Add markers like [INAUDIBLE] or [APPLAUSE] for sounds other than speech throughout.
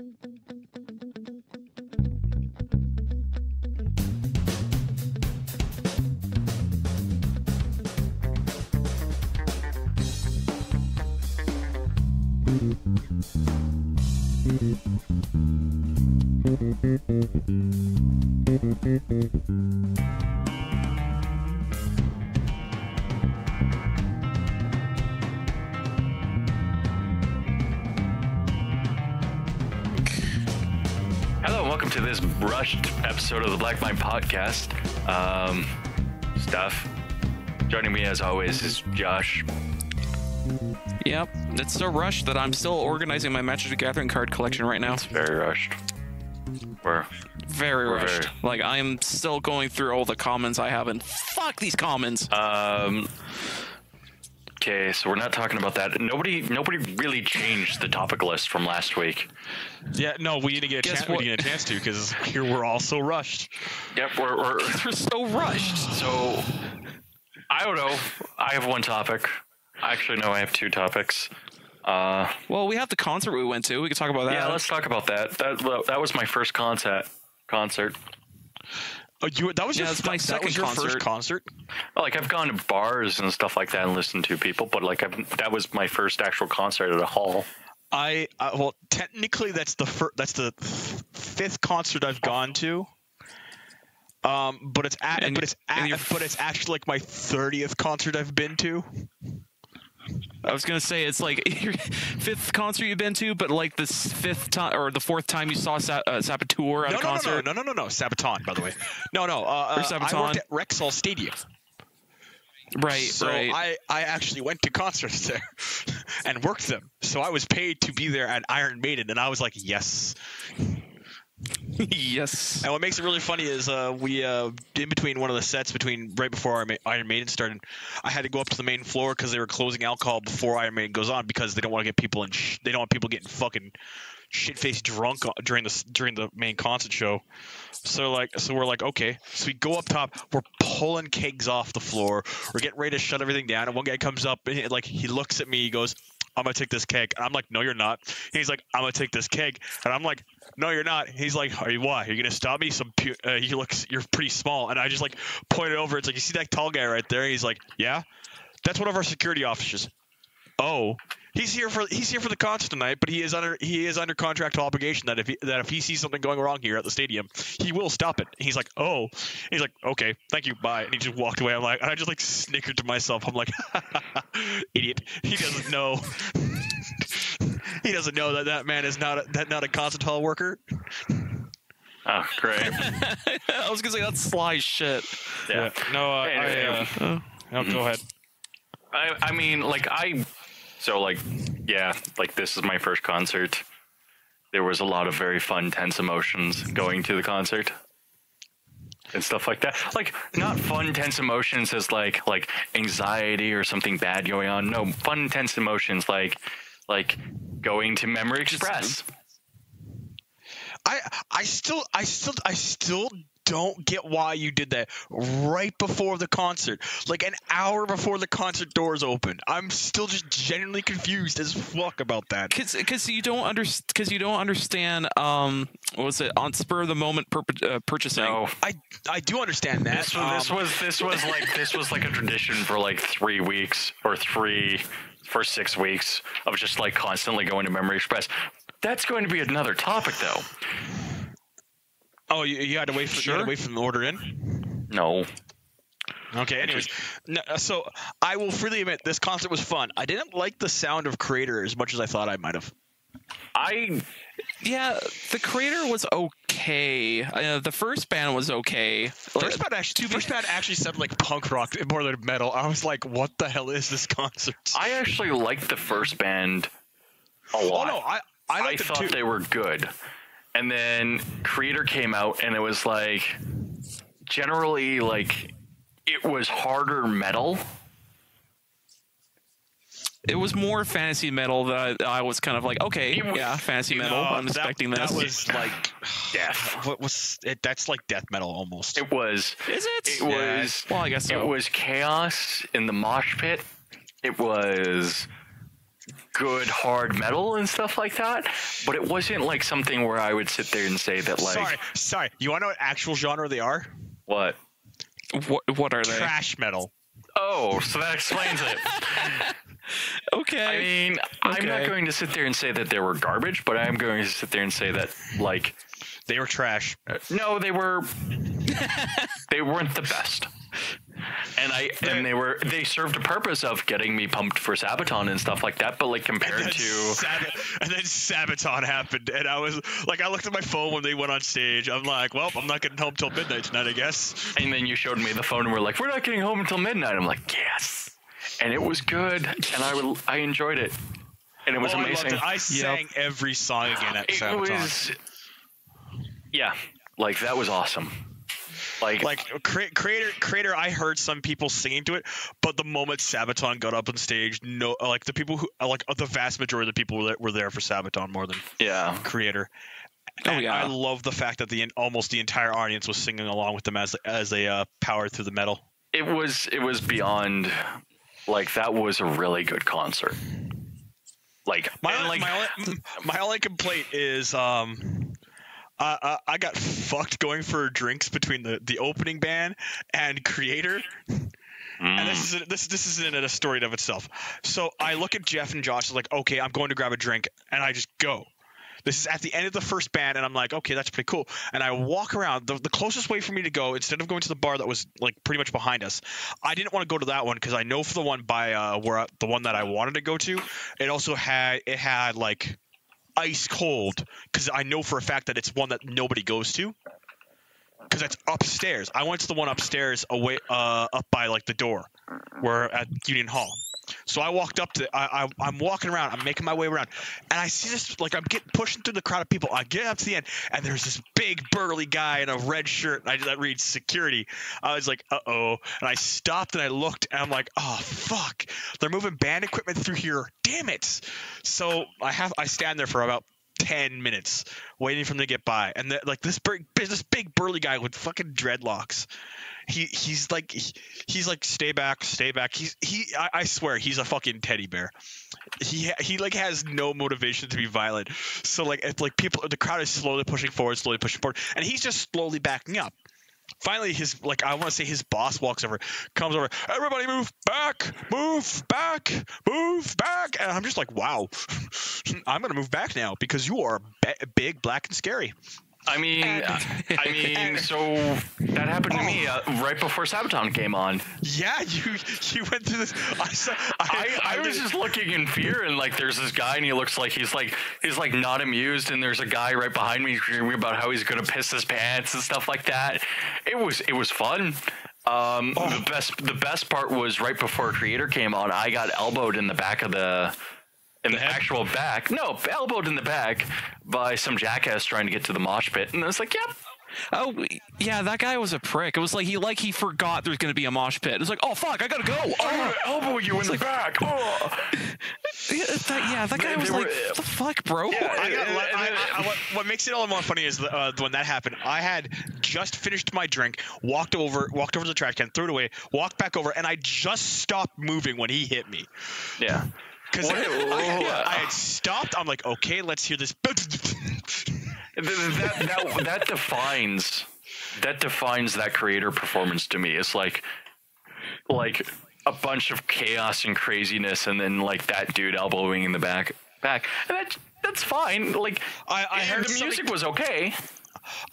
Thank you. Episode of the Black Mind Podcast. Um, stuff. Joining me as always is Josh. Yep, it's so rushed that I'm still organizing my Magic the Gathering card collection right now. It's very rushed. We're Very We're rushed. very- Like I am still going through all the commons I have, and fuck these commons. um. Okay, so we're not talking about that. Nobody, nobody really changed the topic list from last week. Yeah, no, we didn't get a Guess chance. We what? didn't get a chance to because here we're all so rushed. Yep, we're, we're [LAUGHS] We're so rushed. so. I don't know. I have one topic. Actually, no, I have two topics. Uh, Well, we have the concert we went to. We could talk about that. yeah, let's talk about that. That that was my first concert. Concert. Oh, you, that was Yeah, your, it's my that, second was your concert. first concert. Like I've gone to bars and stuff like that and listened to people, but like I've, that was my first actual concert at a hall. I uh, well, technically that's the fir- that's the fifth concert I've gone to. Um, but it's at, And- but it's at, but it's actually like my thirtieth concert I've been to. I was gonna say it's like your [LAUGHS] fifth concert you've been to, but like the fifth time or the fourth time you saw Sa- uh, Saboteur at No, a no, concert. no, no, no, no, no, Sabaton, by the way. No, no. Uh, Or uh, I worked at Rexall Stadium. Right, so right. I, I actually went to concerts [LAUGHS] there and worked them. So I was paid to be there at Iron Maiden, and I was like, yes. [LAUGHS] yes. And what makes it really funny is uh, we uh, in between one of the sets, between right before Iron Ma- Iron Maiden started, I had to go up to the main floor because they were closing alcohol before Iron Maiden goes on because they don't want to get people in. Sh- they don't want people getting fucking shit faced drunk during the during the main concert show. So like, so we're like, okay. So we go up top. We're pulling kegs off the floor. We're getting ready to shut everything down. And one guy comes up and he, like he looks at me. He goes. I'm gonna take this keg. And I'm like, no, you're not. He's like, I'm gonna take this keg, and I'm like, no, you're not. He's like, are you why? Are you gonna stop me? Some, pu- uh, you look, you're pretty small, and I just like pointed over. It's like, you see that tall guy right there? He's like, yeah, that's one of our security officers. Oh, he's here for he's here for the concert tonight, but he is under he is under contractual obligation that if he, that if he sees something going wrong here at the stadium, he will stop it. He's like, oh, he's like, okay, thank you, bye, and he just walked away. I'm like, and I just like snickered to myself. I'm like, [LAUGHS] idiot. He doesn't know. [LAUGHS] he doesn't know that that man is not a, that not a concert hall worker. Oh, great! [LAUGHS] I was gonna say that's sly shit. Yeah. No, uh, Anyway, I, uh, no, go ahead. I, I mean, like I, so like, yeah, like this is my first concert. There was a lot of very fun, tense emotions going to the concert and stuff like that. Like not fun, tense emotions as like like anxiety or something bad going on. No, fun, tense emotions like like going to Memory Express. I I still I still I still don't get why you did that right before the concert, like an hour before the concert doors open. I'm still just genuinely confused as fuck about that. Cause, cause you don't under, cause you don't understand. Um, what was it on spur of the moment pur- uh, purchasing? No, I I do understand that. this was, this um, was this was like this was like a tradition for like three weeks or three for six weeks of just like constantly going to Memory Express. That's going to be another topic though. Oh, you, you had to wait for you had to wait for the order in. No. Okay. Anyways, no, so I will freely admit this concert was fun. I didn't like the sound of Kreator as much as I thought I might have. I Yeah, the Kreator was okay. Uh, the first band was okay. First band actually, first band actually sounded like punk rock more than metal. I was like, what the hell is this [LAUGHS] concert? I actually liked the first band a lot. Oh no, I I I thought too. they were good. And then Kreator came out and it was like generally like it was harder metal. it was more fantasy metal that I, I was kind of like, okay, was- yeah, fantasy metal. No, I'm that- expecting that, this. was like Death. [SIGHS] what was it? That's like death metal almost. It was Is it? it was Well, I guess so. it was chaos in the mosh pit. It was good hard metal and stuff like that, but it wasn't like something where I would sit there and say that like sorry, sorry. You want to know what actual genre they are? what? What what are they? Trash metal. Oh, so that explains it. [LAUGHS] Okay. I mean, I'm not going to sit there and say that they were garbage, but I am going to sit there and say that like They were trash. Uh, no, they were [LAUGHS] they weren't the best. And I and they were they served a purpose of getting me pumped for Sabaton and stuff like that, but like compared And to Sab- and then Sabaton happened, and I was like, I looked at my phone when they went on stage. I'm like, well, I'm not getting home till midnight tonight, I guess. and then you showed me the phone and we're like, we're not getting home until midnight. I'm like, yes. And it was good, and I would, I enjoyed it, and it was oh, amazing. loved it. I sang every song again at it Sabaton. was, yeah, like that was awesome. Like, like cre- Kreator Kreator i heard some people singing to it but the moment sabaton got up on stage no like the people who like the vast majority of the people were there, were there for sabaton more than yeah, Kreator Oh, yeah. i love the fact that the almost the entire audience was singing along with them as as they uh, powered through the metal it was, it was beyond. Like that was a really good concert. Like, my, only, like, my, only, [LAUGHS] my only complaint is um I, I, got fucked going for drinks between the, the opening band and Kreator And this is this this is in a story of itself. So I look at Jeff and Josh like, okay, I'm going to grab a drink, and I just go. This is at the end of the first band, and I'm like, okay, that's pretty cool. And I walk around. The, the closest way for me to go, instead of going to the bar that was like pretty much behind us, I didn't want to go to that one because I know for the one by uh, where I, the one that I wanted to go to, it also had it had like ice cold because I know for a fact that it's one that nobody goes to because that's upstairs. I went to the one upstairs away uh, up by like the door where at Union Hall. So I walked up to I, I I'm walking around, I'm making my way around, and I see this like I'm getting pushing through the crowd of people. I get up to the end, and there's this big burly guy in a red shirt, and I that reads security. I was like, uh oh, and I stopped and I looked, and I'm like, oh fuck, they're moving band equipment through here. Damn it! So I have I stand there for about 10 minutes waiting for him to get by. And the, like this big this big burly guy with fucking dreadlocks. He he's like he, he's like stay back stay back. He's he I, I swear he's a fucking teddy bear. He he like has no motivation to be violent. So like it's like people the crowd is slowly pushing forward slowly pushing forward. And he's just slowly backing up finally his like i want to say his boss walks over comes over everybody move back move back move back. And i'm just like wow [LAUGHS] i'm gonna move back now because you are ba- big black and scary I mean, I mean, so that happened to me uh, right before Sabaton came on. yeah you you went through this i saw I, I was just looking in fear, and like, there's this guy, and he looks like he's like he's like not amused, and there's a guy right behind me screaming about how he's gonna piss his pants and stuff like that. It was it was fun. Um, The best the best part was right before Kreator came on. I got elbowed in the back of the in the, head? actual back. No, elbowed in the back by some jackass trying to get to the mosh pit, and I was like, "Yep, Oh yeah, that guy was a prick. It was like he like he forgot there's gonna be a mosh pit. It was like, oh fuck, I gotta go. I'm Oh, gonna elbow you in the back." Oh. yeah, that, yeah, that guy They- was they like, were- what the fuck, bro. Yeah, I got, I, I, I, what, what makes it all the more funny is uh, when that happened. I had just finished my drink, walked over, walked over to the trash can, threw it away, walked back over, and I just stopped moving when he hit me. Yeah. Because What- [LAUGHS] I, oh. I had stopped. I'm like, okay, let's hear this. [LAUGHS] That, that that defines that defines that Kreator performance to me. It's like like a bunch of chaos and craziness, and then like that dude elbowing in the back back, and that that's fine. Like I, I heard the somebody- music was okay.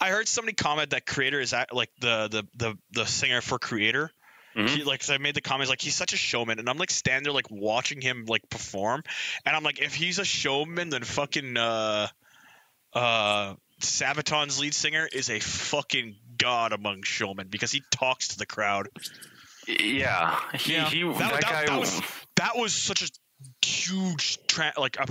I heard somebody comment that Kreator is at, like the the the the singer for Kreator. Mhm. He, like 'cause I made the comments like he's such a showman, and I'm like standing there like watching him like perform, and I'm like, if he's a showman, then fucking uh uh Sabaton's lead singer is a fucking god among showmen because he talks to the crowd. Yeah, he, Yeah. he That, that, that- that was that was such a huge tra- like a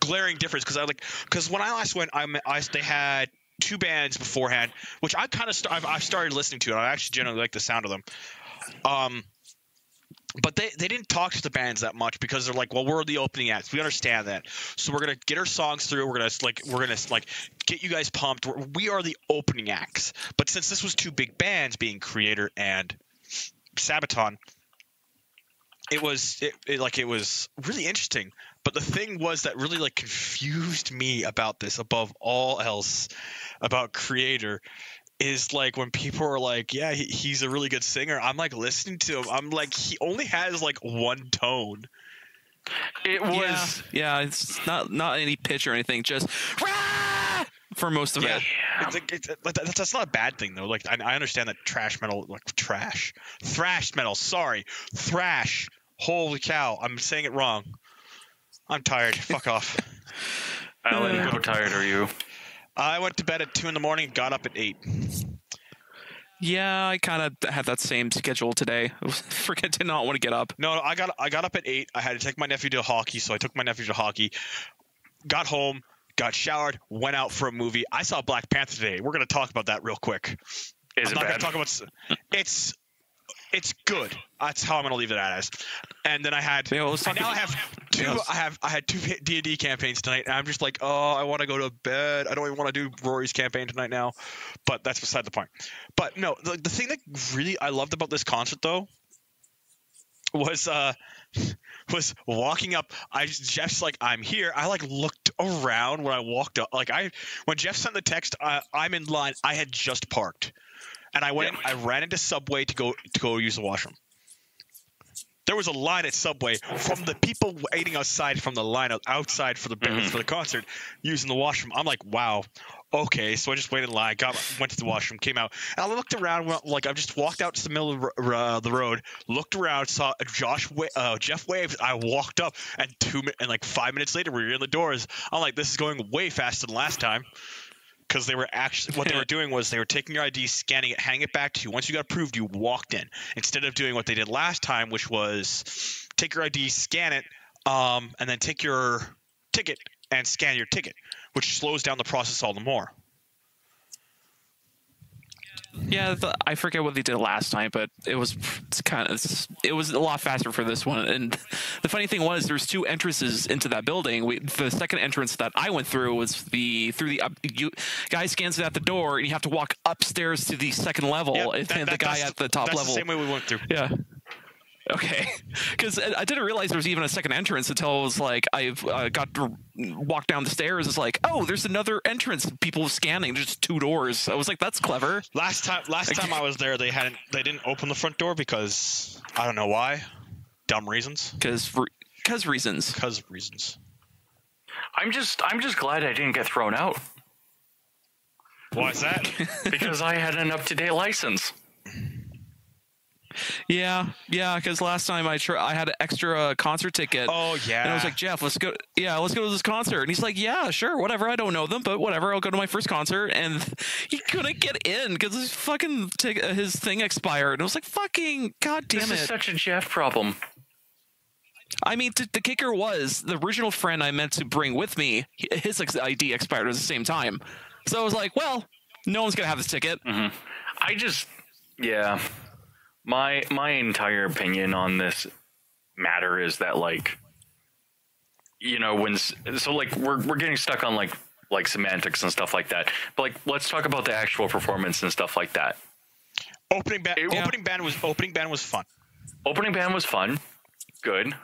glaring difference because I like because when I last went, I, I they had two bands beforehand, which I kind of st- I've, I've started listening to, and I actually generally like the sound of them. Um, but they, they didn't talk to the bands that much because they're like, well, we're the opening acts. We understand that, so we're gonna get our songs through. We're gonna like we're gonna like get you guys pumped. We're, we are the opening acts. But since this was two big bands, being Kreator and Sabaton, it was it, it like it was really interesting But the thing was that really like confused me about this above all else about Kreator is like when people are like, yeah, he, he's a really good singer. I'm like listening to him. I'm like, he only has like one tone. It was yeah, yeah, it's not not any pitch or anything, just "Rah!" for most of Yeah. it. It's like, it's, like, that's, that's not a bad thing though. Like I, I understand that trash metal, like trash, thrash metal. Sorry, thrash. Holy cow! I'm saying it wrong. I'm tired. Fuck off. [LAUGHS] Alan, Uh, how tired are you? I went to bed at two in the morning and got up at eight. Yeah, I kind of had that same schedule today. I was- [LAUGHS] Forget did not want to get up. No, I got I got up at eight. I had to take my nephew to hockey, so I took my nephew to hockey. Got home, got showered, went out for a movie. I saw Black Panther today. We're gonna talk about that real quick. Is I'm it not bad? gonna talk about. It's it's good. That's how I'm gonna leave it at as. And then I had. Yeah, well, and now I have two. Yeah. I have I had two D and D campaigns tonight, and I'm just like, oh, I want to go to bed. I don't even want to do Rory's campaign tonight now. But that's beside the point. But no, the, the thing that really I loved about this concert though was uh [LAUGHS] was walking up i jeff's like i'm here i like looked around when i walked up like i when jeff sent the text uh, i'm in line i had just parked and i went i ran into subway to go to go use the washroom. There was a line at subway from the people waiting outside from the line outside for the Mhm. for the concert using the washroom. I'm like wow. Okay. So i just waited in line got went to the washroom came out. And i looked around went- like i just walked out to the middle of the uh, the road looked around saw josh wa- uh, jeff waves. I walked up and two and like five minutes later we were in the doors. I'm like this is going way faster than last time because they were actually what they were doing was they were taking your ID, scanning it, handing it back to you. Once you got approved, you walked in instead of doing what they did last time, which was take your ID, scan it, um, and then take your ticket and scan your ticket, which slows down the process all the more. Yeah, the, I forget what they did last time, but it was kind of it was a lot faster for this one. And the funny thing was, there's two entrances into that building. We, the second entrance that I went through was the through the up, you, guy scans it at the door, and you have to walk upstairs to the second level. Yeah, and that- the guy at the top that's level. the same way we went through. Yeah. Okay, [LAUGHS] because I didn't realize there was even a second entrance until it was like I've uh, got to walk down the stairs. It's like, oh, there's another entrance. People scanning. There's two doors. I was like, that's clever. Last time, last time I was there, they hadn't, they didn't open the front door because I don't know why, dumb reasons, Because because reasons. because reasons. I'm just I'm just glad I didn't get thrown out Why is that? [LAUGHS] because I had an up to date license. Yeah, yeah. Because last time I tr- I had an extra uh, concert ticket. oh yeah. And I was like, Jeff, let's go. Yeah, let's go to this concert. And he's like, Yeah, sure, whatever. I don't know them, but whatever. I'll go to my first concert. And [LAUGHS] he couldn't get in because his fucking tic- uh, his thing expired. And I was like, Fucking god damn This is it. such a Jeff problem. I mean, t- the kicker was the original friend I meant to bring with me. His ex- ID expired at the same time. So I was like, Well, no one's gonna have this ticket. Mm-hmm. I just yeah. My my entire opinion on this matter is that like you know when so like we're we're getting stuck on like like semantics and stuff like that. But like let's talk about the actual performance and stuff like that. opening band. It- Opening band was opening band was fun. Opening band was fun. Good.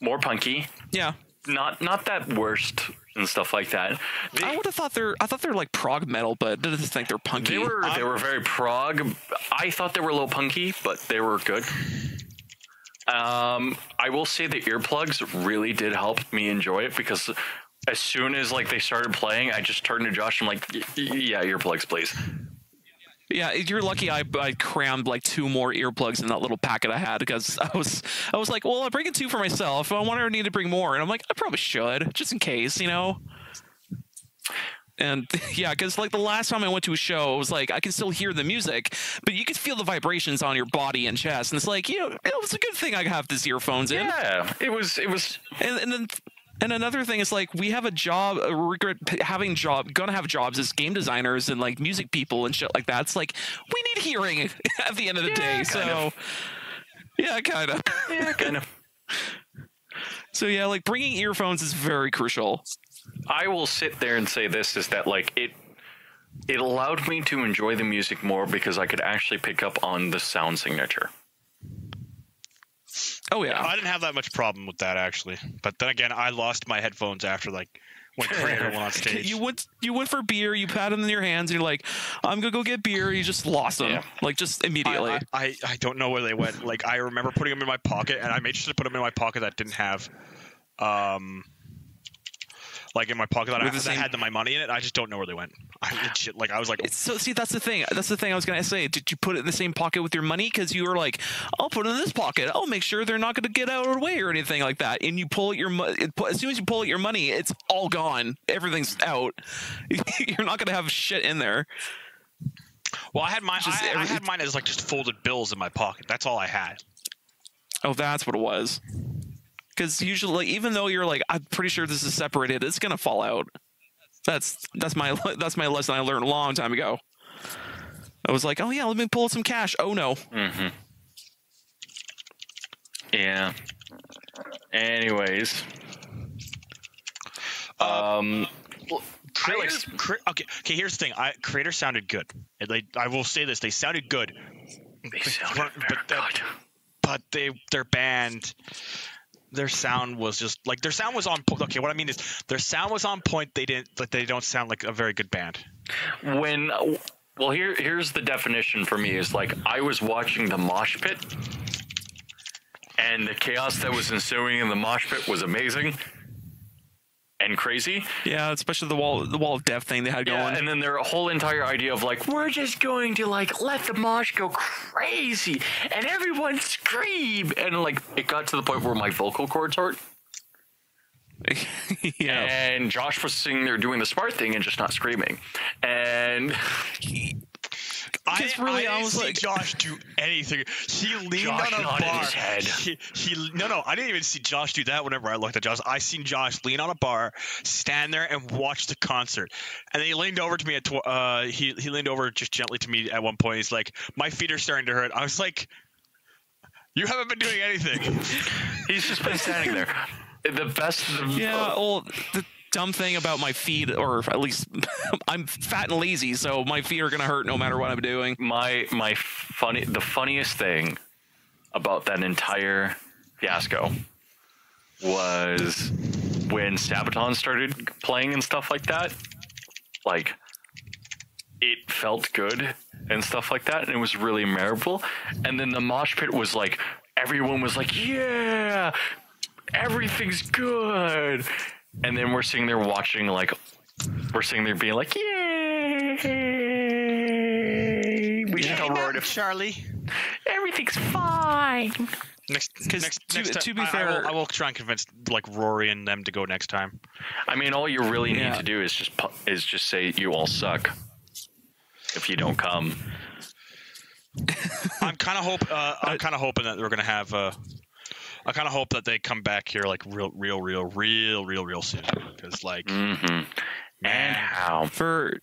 More punky. Yeah. Not not that worst and stuff like that. They, I would have thought they're I thought they're like prog metal, but I didn't think they're punky. they were they Um, were very prog. I thought they were a little punky, but they were good. Um, I will say the earplugs really did help me enjoy it because as soon as like they started playing, I just turned to Josh. I'm like, "Y- y- yeah, earplugs, please. Yeah, you're lucky. I, I crammed like two more earplugs in that little packet I had because [LAUGHS] I was I was like, well, I'm bringing two for myself. I wonder if I need to bring more, and I'm like, I probably should just in case, you know. And [LAUGHS] yeah, because like the last time I went to a show, it was like I can still hear the music, but you can feel the vibrations on your body and chest, and it's like, you know, it was a good thing I have these earphones in. Yeah, it was it was And, and then and another thing is like we have a job uh, regret having job gonna have jobs as game designers and like music people and shit like that. It's like we need hearing [LAUGHS] at the end of the Yeah, day. So of. yeah, kind of. yeah, kind of. [LAUGHS] So yeah, like bringing earphones is very crucial. I will sit there and say this is that like it it allowed me to enjoy the music more because I could actually pick up on the sound signature. Oh yeah. I didn't have that much problem with that actually. But then again, I lost my headphones after like when Kreator went on [LAUGHS] stage. You went you went for beer, you pat them in your hands, and you're like, I'm gonna go get beer. You just lost them, Yeah. like just immediately. I, I, I, I don't know where they went. Like I remember putting them in my pocket, and I made sure to put them in my pocket that didn't have, um, like in my pocket that, I, With the that same- had my money in it. I just don't know where they went. I legit, like I was like, It's- so see, that's the thing. That's the thing I was gonna say. Did you put it in the same pocket with your money? Because you were like, I'll put it in this pocket. I'll make sure they're not gonna get out of the way or anything like that. And you pull out your mo- it pu- as soon as you pull out your money, it's all gone. Everything's out. [LAUGHS] you're not gonna have shit in there. well, I had mine. Just I, I had mine as like just folded bills in my pocket. That's all I had. Oh, that's what it was. Because usually, even though you're like, I'm pretty sure this is separated, it's gonna fall out. That's that's my [LAUGHS] that's my lesson I learned a long time ago. I was like, oh yeah, let me pull out some cash. Oh no, Mm-hmm. Yeah. Anyways. Um. Kreator, I- cre- okay, okay. Here's the thing. I Kreator sounded good. And They, I will say this. They sounded good, They sounded but- very but that- good. but they their band their sound was just like their sound was on point okay what i mean is their sound was on point they didn't like they don't sound like a very good band. When well here here's the definition for me is like I was watching the mosh pit and the chaos that was ensuing in the mosh pit was amazing and crazy. yeah, especially the wall the wall of death thing they had Yeah, going. and then their whole entire idea of like we're just going to like let the mosh go crazy and everyone scream and like it got to the point where my vocal cords hurt [LAUGHS] yeah, and Josh was sitting there doing the smart thing and just not screaming and Because really, I I didn't was see like- Josh do anything. He leaned Josh on a nodded bar. his head. He, he no no. I didn't even see Josh do that. Whenever I looked at Josh, I seen Josh lean on a bar, stand there and watch the concert. And then he leaned over to me at tw- uh he he leaned over just gently to me at one point. He's like, "My feet are starting to hurt." I was like, "You haven't been doing anything." [LAUGHS] he's just been standing there. The best yeah. Well, the dumb thing about my feet, or at least [LAUGHS] I'm fat and lazy, so my feet are gonna hurt no matter what I'm doing. my my funny the funniest thing about that entire fiasco was when Sabaton started playing and stuff like that. Like it felt good and stuff like that, and it was really memorable. And then the mosh pit was like everyone was like, "Yeah, everything's good." And then we're sitting there watching, like we're sitting there being like, "Yay!" We should tell Rory to [LAUGHS] Charlie. Everything's fine. Next, 'Cause next, to- next ti- to be I- I fair- will, I will try and convince like Rory and them to go next time. I mean, all you really need Yeah. to do is just pu- is just say you all suck. If you don't come, [LAUGHS] I'm kind of hope. Uh, I'm kind of hoping that we're gonna have. Uh, I kind of hope that they come back here like real, real, real, real, real, real soon. Because like, mm-hmm. and Man. how? For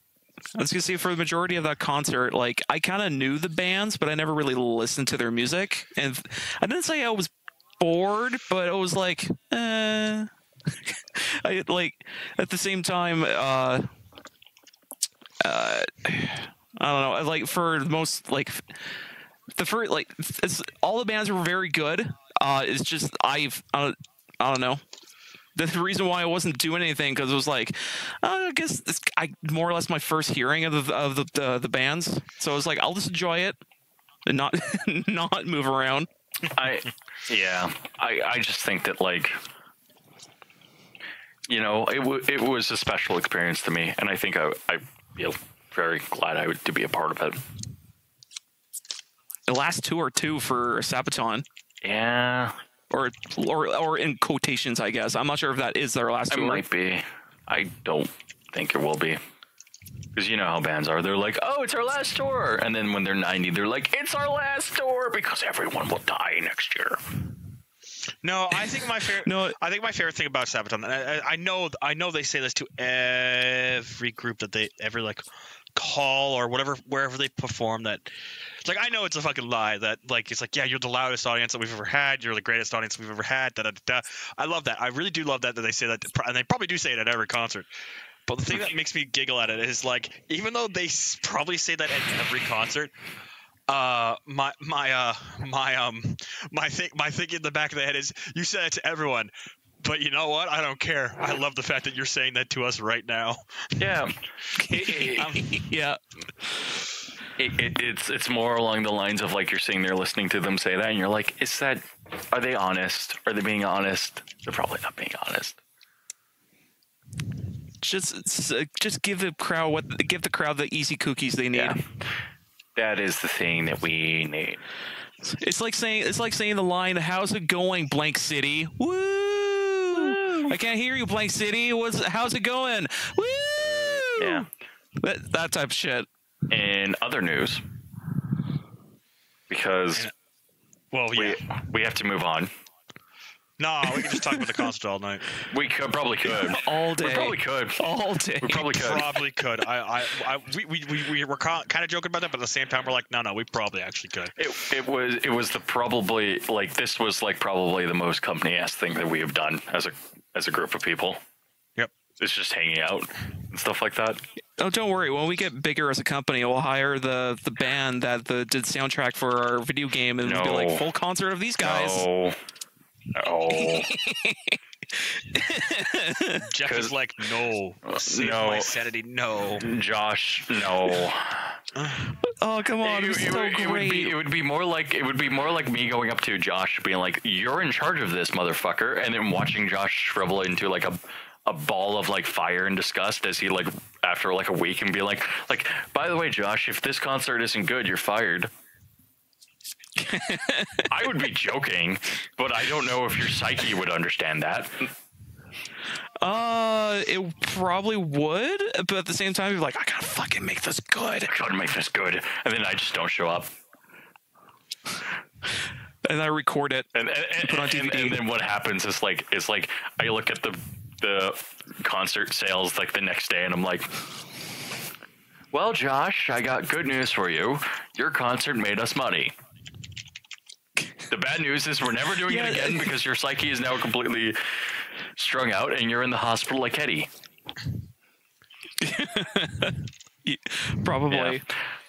I was gonna say for the majority of that concert, like I kind of knew the bands, but I never really listened to their music. And I didn't say I was bored, but it was like, eh. [LAUGHS] I like at the same time, uh, uh, I don't know. Like for the most like the first like it's all the bands were very good. Uh, it's just I've uh, I don't know. The [LAUGHS] reason why I wasn't doing anything because it was like, uh, I guess it's I more or less my first hearing of the of the, the the bands. So I was like, I'll just enjoy it and not [LAUGHS] not move around. I yeah. I I just think that like you know it w- it was a special experience to me, and I think I I feel very glad I would to be a part of it. The last two or two for Sabaton, Yeah, or or or in quotations, I guess. I'm not sure if that is their last it tour. might be. I don't think it will be. Because you know how bands are. They're like, oh, it's our last tour. And then when they're 90, they're like, it's our last tour because everyone will die next year. no, I think my favorite. [LAUGHS] No, I think my favorite thing about Sabaton, I, I- I know, I know they say this to every group that they ever like call or whatever, wherever they perform. That it's like I know it's a fucking lie. That like it's like yeah, you're the loudest audience that we've ever had. You're the greatest audience we've ever had. Da da da. I love that. I really do love that that they say that, and they probably do say it at every concert. But the thing that makes me giggle at it is like, even though they probably say that at every concert, uh my my uh my um my thing my thing in the back of the head is you said it to everyone but you know what i don't care i love the fact that you're saying that to us right now Yeah. [LAUGHS] [LAUGHS] Yeah. It, it, it's it's more along the lines of like you're sitting there listening to them say that, and you're like, is that? Are they honest? Are they being honest? They're probably not being honest. Just just give the crowd what give the crowd the easy cookies they need. Yeah. That is the thing that we need. It's like saying it's like saying the line, "How's it going, Blank City?" Woo! I can't hear you, Blank City. What's how's it going? Woo! Yeah. That that type of shit. In other news, because well yeah we we have to move on. no we can just talk about the concert all night [LAUGHS] We could probably could. [LAUGHS] All day. We probably could. All day. We probably could. probably could i i, I we, we, we, we were kind of joking about that but at the same time we're like no no we probably actually could It, it was it was the probably like this was like probably the most company ass thing that we have done as a as a group of people. Yep. It's just hanging out and stuff like that. Oh, don't worry. When we get bigger as a company, we'll hire the the band that the, did soundtrack for our video game, and we'll do like full concert of these guys. No. No. [LAUGHS] jeff 'Cause- is like no save no. my sanity no Josh, no. [SIGHS] Oh, come on! it, It's it so would- it would great. be it would be more like it would be more like me going up to Josh being like, "You're in charge of this, motherfucker," and then watching Josh shrivel into like a a ball of like fire and disgust as he like after like a week and be like, like, by the way, Josh, if this concert isn't good, you're fired. [LAUGHS] I would be joking, but I don't know if your psyche would understand that. Uh, it probably would, but at the same time, you're like, I gotta fucking make this good. I gotta make this good, and then I just don't show up. And I record it. and, and, and, Put on and- DVD. and then what happens is like is like I look at the the concert sales like the next day and I'm like well Josh I got good news for you your concert made us money the bad news is we're never doing Yeah. it again because your psyche is now completely strung out and you're in the hospital like Eddie [LAUGHS] Probably. Yeah.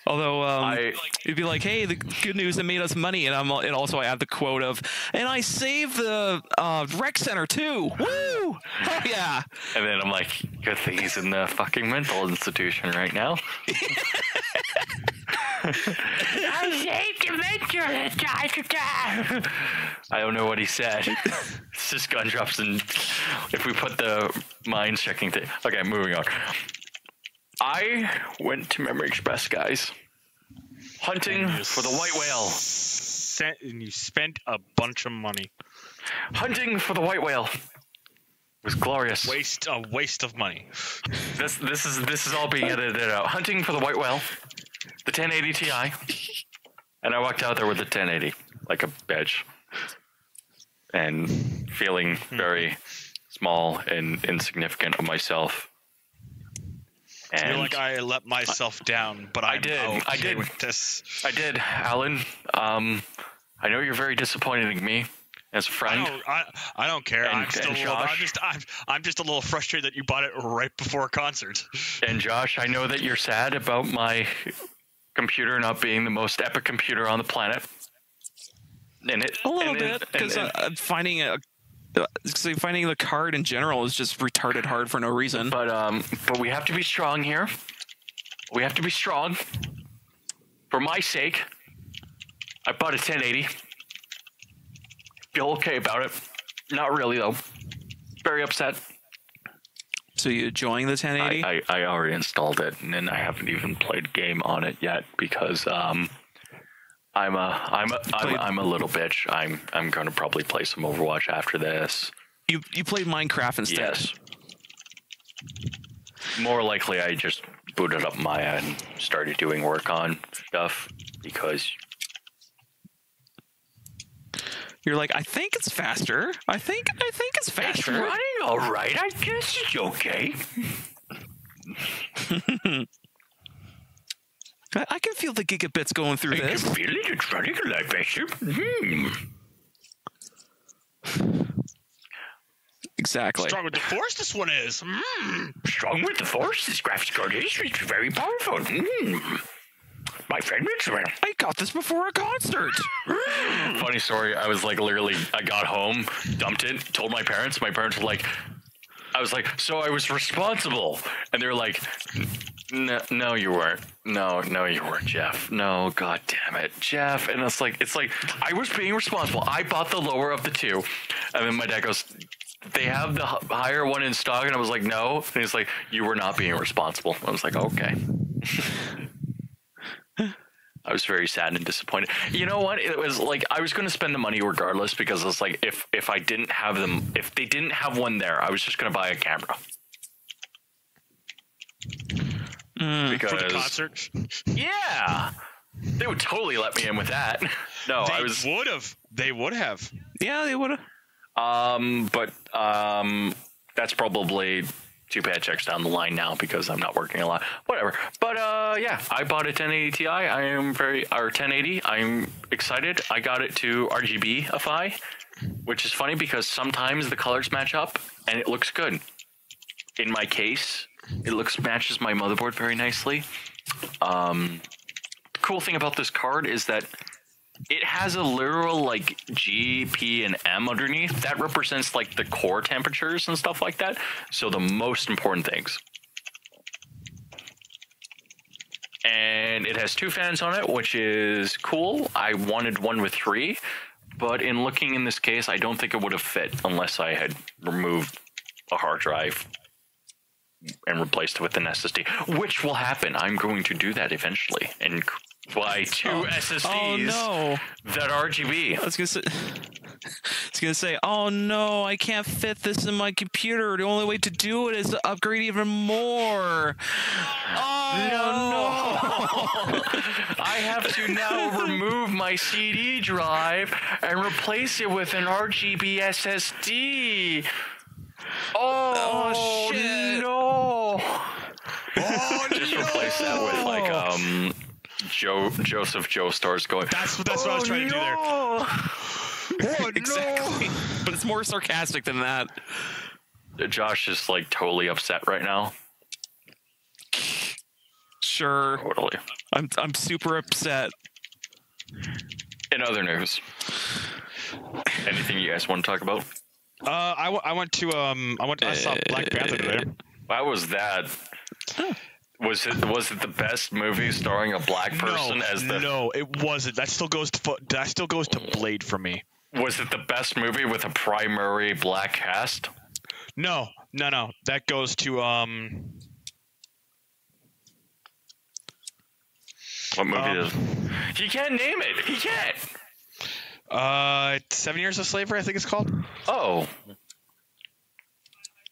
Although um, I- it'd be like, "Hey, the good news that made us money," and I'm and also I add the quote of, "And I saved the uh, rec center too." Woo! Oh yeah! [LAUGHS] and then I'm like good thing he's in the fucking mental institution right now [LAUGHS] I saved the I don't know what he said. it's just gun drops and if we put the mind checking thing. Okay, moving on. I went to Memory Express, guys. Hunting you for the white whale. Sent, and you spent a bunch of money Hunting for the white whale. It was glorious. waste a waste of money This this is this is all being edited out. Hunting for the white whale, the 1080 Ti, and I walked out there with the 1080 like a bitch, and feeling very hmm. small and insignificant of myself. I And feel like I let myself down, but I I'm did, I did. with this. I did, Alan. Um, I know you're very disappointed in me as a friend. don't, I, I don't care. And- I'm still and a little, I'm Josh? just I'm, I'm just a little frustrated that you bought it right before a concert. [LAUGHS] And Josh, I know that you're sad about my computer not being the most epic computer on the planet. And it A little and bit because and- uh, finding a so finding the card in general is just retarded hard for no reason. but um, but we have to be strong here. We have to be strong. For my sake, I bought a 1080. Feel okay about it. Not really though. Very upset. So you enjoying the 1080? I, I, I already installed it and then I haven't even played game on it yet because um I'm a I'm a I'm, I'm a little bitch. I'm I'm gonna probably play some Overwatch after this. you you played Minecraft instead. Yes. More likely I just booted up Maya and started doing work on stuff because You're like, I think it's faster. I think I think it's faster. Running all right. I guess it's okay. [LAUGHS] I, I can feel the gigabits going through this. I can feel it. It's running a lot faster. Hmm. Exactly. Strong with the force, this one is. Mm. Strong with the force. This graphics card is it's very powerful. Mm. my friend Richard. I got this before a concert. Funny story. I was like literally. I got home, dumped it, told my parents. My parents were like. I was like, so I was responsible, and they were like, no, no, you weren't. No, no, you weren't, Jeff. No, god damn it, Jeff. And it's like, it's like I was being responsible. I bought the lower of the two, and then my dad goes, they have the higher one in stock, and I was like, no. And he's like, you were not being responsible. I was like, okay. [LAUGHS] I was very sad and disappointed. You know what? It was like I was going to spend the money regardless because it's like if if I didn't have them, if they didn't have one there, I was just going to buy a camera. Because For the concert. [LAUGHS] yeah, they would totally let me in with that. [LAUGHS] No, They I was would have. They would have. yeah, they would have. um, but um, that's probably two paychecks down the line now because I'm not working a lot. Whatever. But uh, yeah, I bought a 1080 Ti. I am very or 1080. I'm excited. I got it to RGBify, which is funny because sometimes the colors match up and it looks good. In my case, it looks matches my motherboard very nicely. Um, the cool thing about this card is that it has a literal like G, P, and M underneath. That represents like the core temperatures and stuff like that. So the most important things. And it has two fans on it, which is cool. I wanted one with three, but in looking in this case, I don't think it would have fit unless I had removed a hard drive and replaced it with an SSD, which will happen. I'm going to do that eventually and buy two oh. SSDs Oh no! that RGB. I was gonna say. [LAUGHS] I was gonna say, oh no, I can't fit this in my computer. The only way to do it is to upgrade even more. Oh no! [LAUGHS] I have to now [LAUGHS] remove my CD drive and replace it with an RGB SSD. Oh, Oh, shit. no! [LAUGHS] Just replace that with like um Joe Joseph Joe stars going. That's what that's what I was trying to do there. [LAUGHS] Oh, exactly. But it's more sarcastic than that. Josh is like totally upset right now. Sure, Totally. I'm I'm super upset. In other news, anything you guys want to talk about? Uh, I, w- I went to um I went I saw Black Panther today. How was that? Was it was it the best movie starring a black person no, as the? no, it wasn't. That still goes to that still goes to Blade for me. Was it the best movie with a primary black cast? No, no, no. That goes to um. What movie Um, is? He can't name it. He can't. Uh, Seven Years of Slavery, I think it's called. Oh,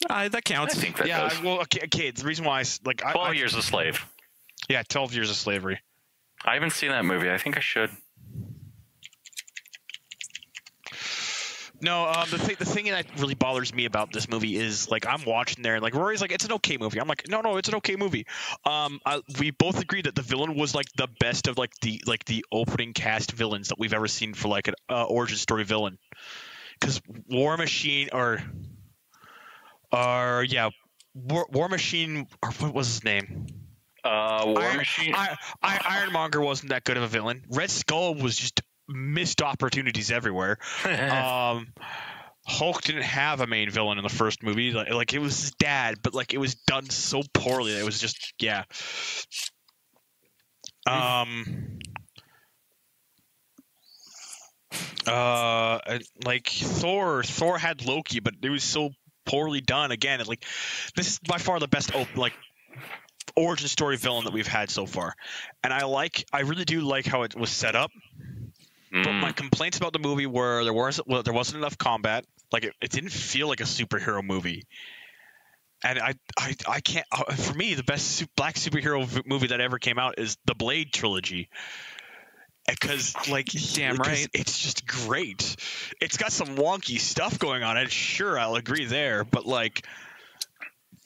Uh, that I counts. think that yeah, does. I- well, okay, okay. The reason why I s- like I, Twelve I- Years a Slave. yeah, Twelve Years of Slavery. I haven't seen that movie. I think I should. No, um, the thing the thing that really bothers me about this movie is like I'm watching there and like Rory's like it's an okay movie. I'm like no no it's an okay movie. Um, I, we both agreed that the villain was like the best of like the like the opening cast villains that we've ever seen for like an uh, origin story villain. Because War Machine or or yeah War, War Machine or what was his name? Uh, War Iron, Machine. I, I, Ironmonger wasn't that good of a villain. Red Skull was just missed opportunities everywhere. [LAUGHS] um, Hulk didn't have a main villain in the first movie. Like, like it was his dad, but like it was done so poorly. that It was just yeah. Um. Uh, like Thor, Thor had Loki, but it was so poorly done. Again, like this is by far the best op- like origin story villain that we've had so far, and I like, I really do like how it was set up. But Mm. my complaints about the movie were there wasn't well, there wasn't enough combat. Like it, it didn't feel like a superhero movie. And I, I, I can't. Uh, for me, the best black superhero v- movie that ever came out is the Blade trilogy. Because, like, Damn right. it's just great. It's got some wonky stuff going on, and sure, I'll agree there. But like,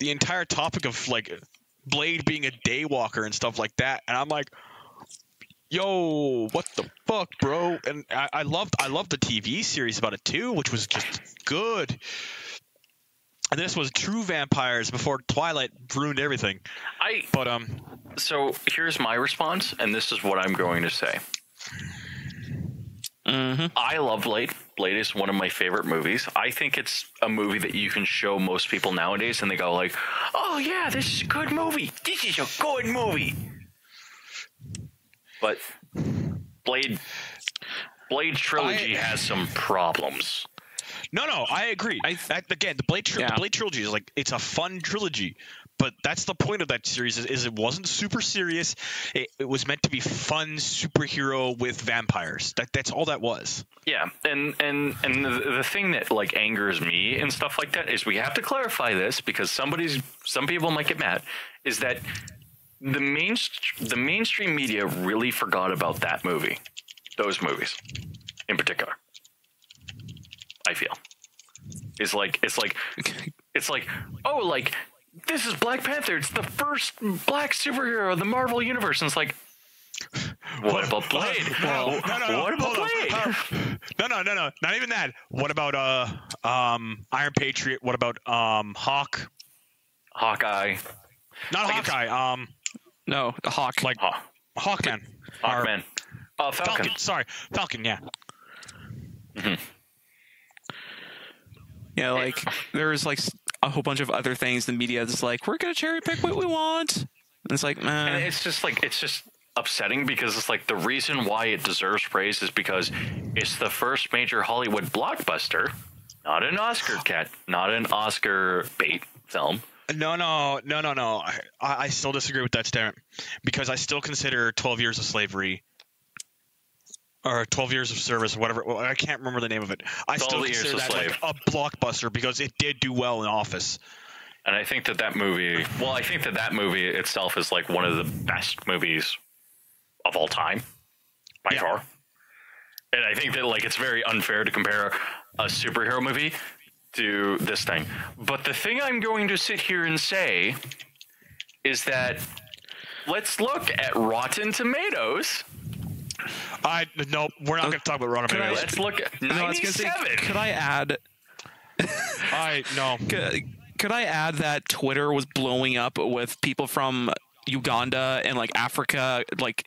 the entire topic of like Blade being a daywalker and stuff like that, and I'm like, yo, what the fuck, bro? And I, I loved I loved the TV series about it too, which was just good. and this was true vampires before Twilight ruined everything. I But um, so here's my response, and this is what I'm going to say. Mm-hmm. I love Blade. Blade is one of my favorite movies. I think it's a movie that you can show most people nowadays, and they go like, "Oh yeah, this is a good movie. This is a good movie." But Blade, Blade trilogy I- has some problems. no, no, I agree. I- That- again, the Blade, tri- Yeah. the Blade trilogy is like it's a fun trilogy, but that's the point of that series is, is it wasn't super serious. It, it was meant to be fun superhero with vampires. That that's all that was. Yeah, and and and the, the thing that like angers me and stuff like that is we have to clarify this because somebody's some people might get mad is that the main the mainstream media really forgot about that movie, those movies, in particular. I feel it's like it's like it's like oh like this is Black Panther. It's the first black superhero of the Marvel universe, and it's like. What about Blade? No, no, no, no. What about. Blade? Uh, no, no, no, no. Not even that. What about uh um Iron Patriot? What about um Hawk? Hawkeye. Not Like it's- Hawkeye. Um, No, a hawk. like Haw- Hawkman. Or Hawkman. Oh, Falcon. Falcon. Sorry, Falcon. Yeah. Mm-hmm. Yeah, like there's like a whole bunch of other things the media is like, we're gonna cherry pick what we want. And it's like, And man, it's just like it's just upsetting because it's like the reason why it deserves praise is because it's the first major Hollywood blockbuster, not an Oscar cat, not an Oscar bait film. No, no, no, no, no. I, I still disagree with that statement because I still consider 12 Years of Slavery or 12 Years of Service whatever. well, I can't remember the name of it. I still consider a that like a blockbuster because it did do well in Office. And I think that that movie, well, I think that that movie itself is like one of the best movies of all time, by Yeah. far. And I think that like it's very unfair to compare a superhero movie to this thing. But the thing I'm going to sit here and say is that let's look at Rotten Tomatoes. I no, we're not going to talk about Rotten Tomatoes. Let's look at no, I say, 97. could I add? [LAUGHS] I no. Could, could I add that Twitter was blowing up with people from Uganda and like Africa, like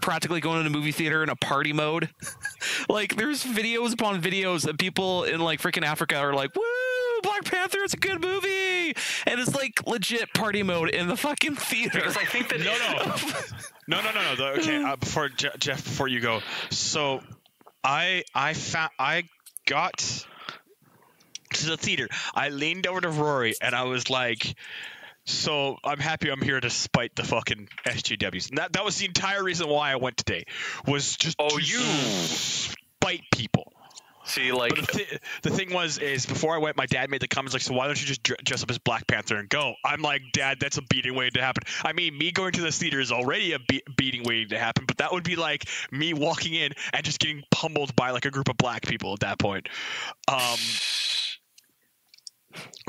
practically going to the movie theater in a party mode? [LAUGHS] like, there's videos upon videos of people in like freaking Africa are like, "Woo, Black Panther! It's a good movie," and it's like legit party mode in the fucking theater. because I think that No, no, [LAUGHS] no, no, no, no. The- okay, uh, before Je- Jeff, before you go, so I I found I got to the theater. I leaned over to Rory and I was like, "So I'm happy I'm here despite the fucking SJWs." And that that was the entire reason why I went today was just Oh, to you- spite people. see like the, th- the thing was, is before I went, my dad made the comments like, "So why don't you just dr- dress up as Black Panther and go?" I'm like, "Dad, that's a beating waiting to happen." I mean, me going to this theater is already a be- beating waiting to happen, but that would be like me walking in and just getting pummeled by like a group of black people at that point. Um,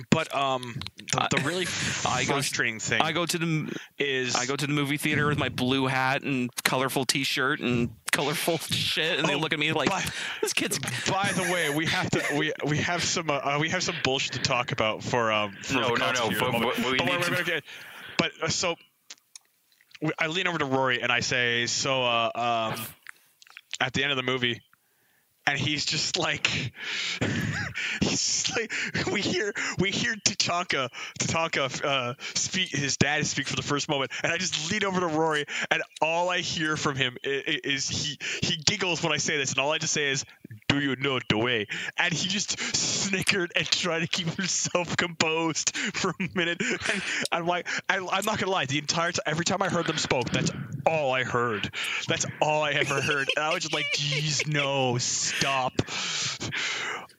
but um, the, the really [LAUGHS] I go- thing I go to the is I go to the movie theater with my blue hat and colorful T-shirt and colorful [LAUGHS] shit, and they Oh, look at me like, by- "This kid's." [LAUGHS] By the way, we have to we we have some uh, uh, we have some bullshit to talk about for um for No, the no, concert no, here in a but- but we But need wait, to- wait, wait, But uh, so I lean over to Rory and I say, "So uh, um, at the end of the movie." And he's just like, [LAUGHS] he's just like, we hear we hear Tachanka Tatanka uh, speak his dad speak for the first moment, and I just lean over to Rory, and all I hear from him is, is he he giggles when I say this, and all I just say is, "Do you know the way?" And he just snickered and tried to keep himself composed [LAUGHS] for a minute. And I'm like, I, I'm not gonna lie, the entire time, every time I heard them spoke, that's all I heard. That's all I ever heard, and I was just like, "Geez, no, stop."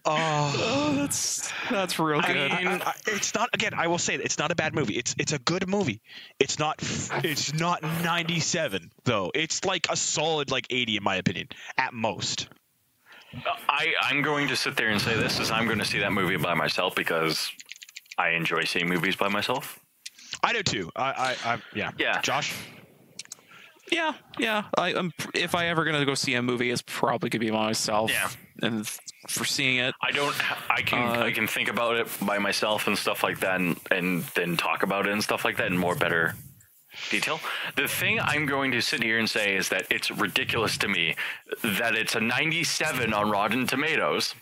Oh. Oh, that's that's real good. I mean, I- it's not. Again, I will say that it's not a bad movie. It's it's a good movie. It's not. It's not 97 though. It's like a solid like 80 in my opinion, at most. I, I'm going to sit there and say this is I'm going to see that movie by myself because I enjoy seeing movies by myself. I do too. I I, I yeah. Yeah. Josh. Yeah, yeah. I, I'm if I ever gonna go see a movie, it's probably gonna be by myself. Yeah. and for seeing it. I don't. I can. Uh, I can think about it by myself and stuff like that, and and then talk about it and stuff like that in more better detail. The thing I'm going to sit here and say is that it's ridiculous to me that it's a 97 on Rotten Tomatoes.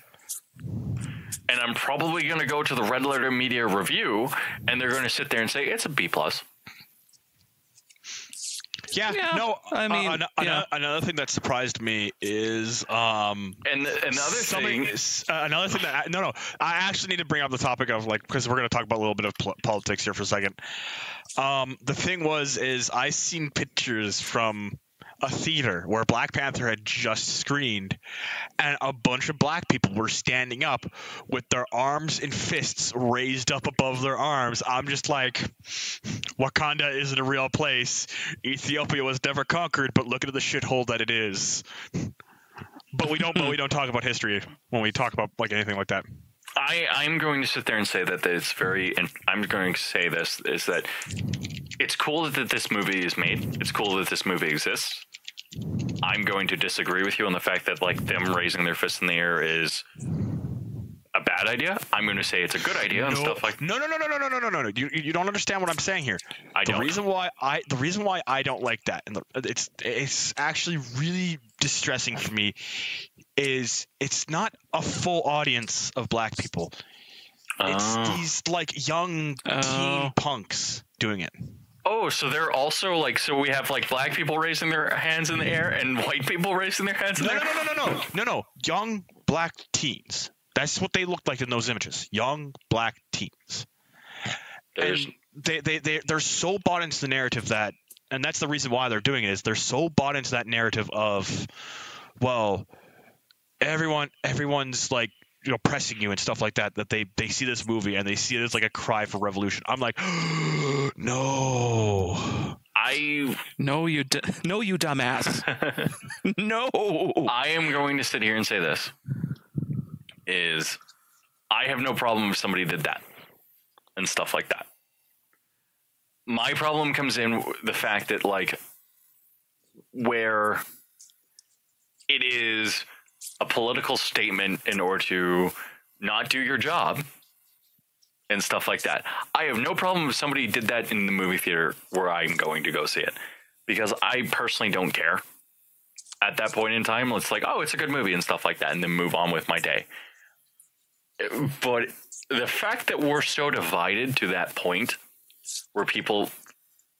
And I'm probably going to go to the Red Letter Media review, and they're going to sit there and say it's a B plus. Yeah, Yeah, no. I uh, mean, yeah. ano- another thing that surprised me is um, And another thing, s- uh, another thing that I, no, no. I actually need to bring up the topic of like because we're going to talk about a little bit of pol- politics here for a second. Um, the thing was is I seen pictures from a theater where Black Panther had just screened, and a bunch of black people were standing up with their arms and fists raised up above their arms. I'm just like, Wakanda isn't a real place. Ethiopia was never conquered, but look at the shithole that it is. But we don't. but we don't talk about history when we talk about like anything like that. I, I'm going to sit there and say that it's very, and I'm going to say this is that it's cool that this movie is made. It's cool that this movie exists. I'm going to disagree with you on the fact that like them raising their fist in the air is a bad idea. I'm going to say it's a good idea and stuff like. no, no, no, no, no, no, no, no, no, no. You, you don't understand what I'm saying here. I the don't. reason why I the reason why I don't like that, and the, it's it's actually really distressing for me, is it's not a full audience of black people. It's Oh. these like young Oh. teen punks doing it. Oh, so they're also like so we have like black people raising their hands in the air and white people raising their hands in No, the no, air. no, no, no, no, no, no. Young black teens. That's what they looked like in those images. Young black teens. There's- and they, they, they, they're so bought into the narrative that, and that's the reason why they're doing it, is they're so bought into that narrative of, well, everyone, everyone's like, you know, pressing you and stuff like that, that they, they see this movie and they see it as like a cry for revolution. I'm like, [GASPS] no. I No, you, d- [LAUGHS] no, you dumbass. [LAUGHS] no. I am going to sit here and say this is I have no problem if somebody did that and stuff like that. My problem comes in the fact that like where it is a political statement in order to not do your job and stuff like that. I have no problem if somebody did that in the movie theater where I'm going to go see it because I personally don't care at that point in time. It's like, oh, it's a good movie and stuff like that, and then move on with my day. But the fact that we're so divided to that point where people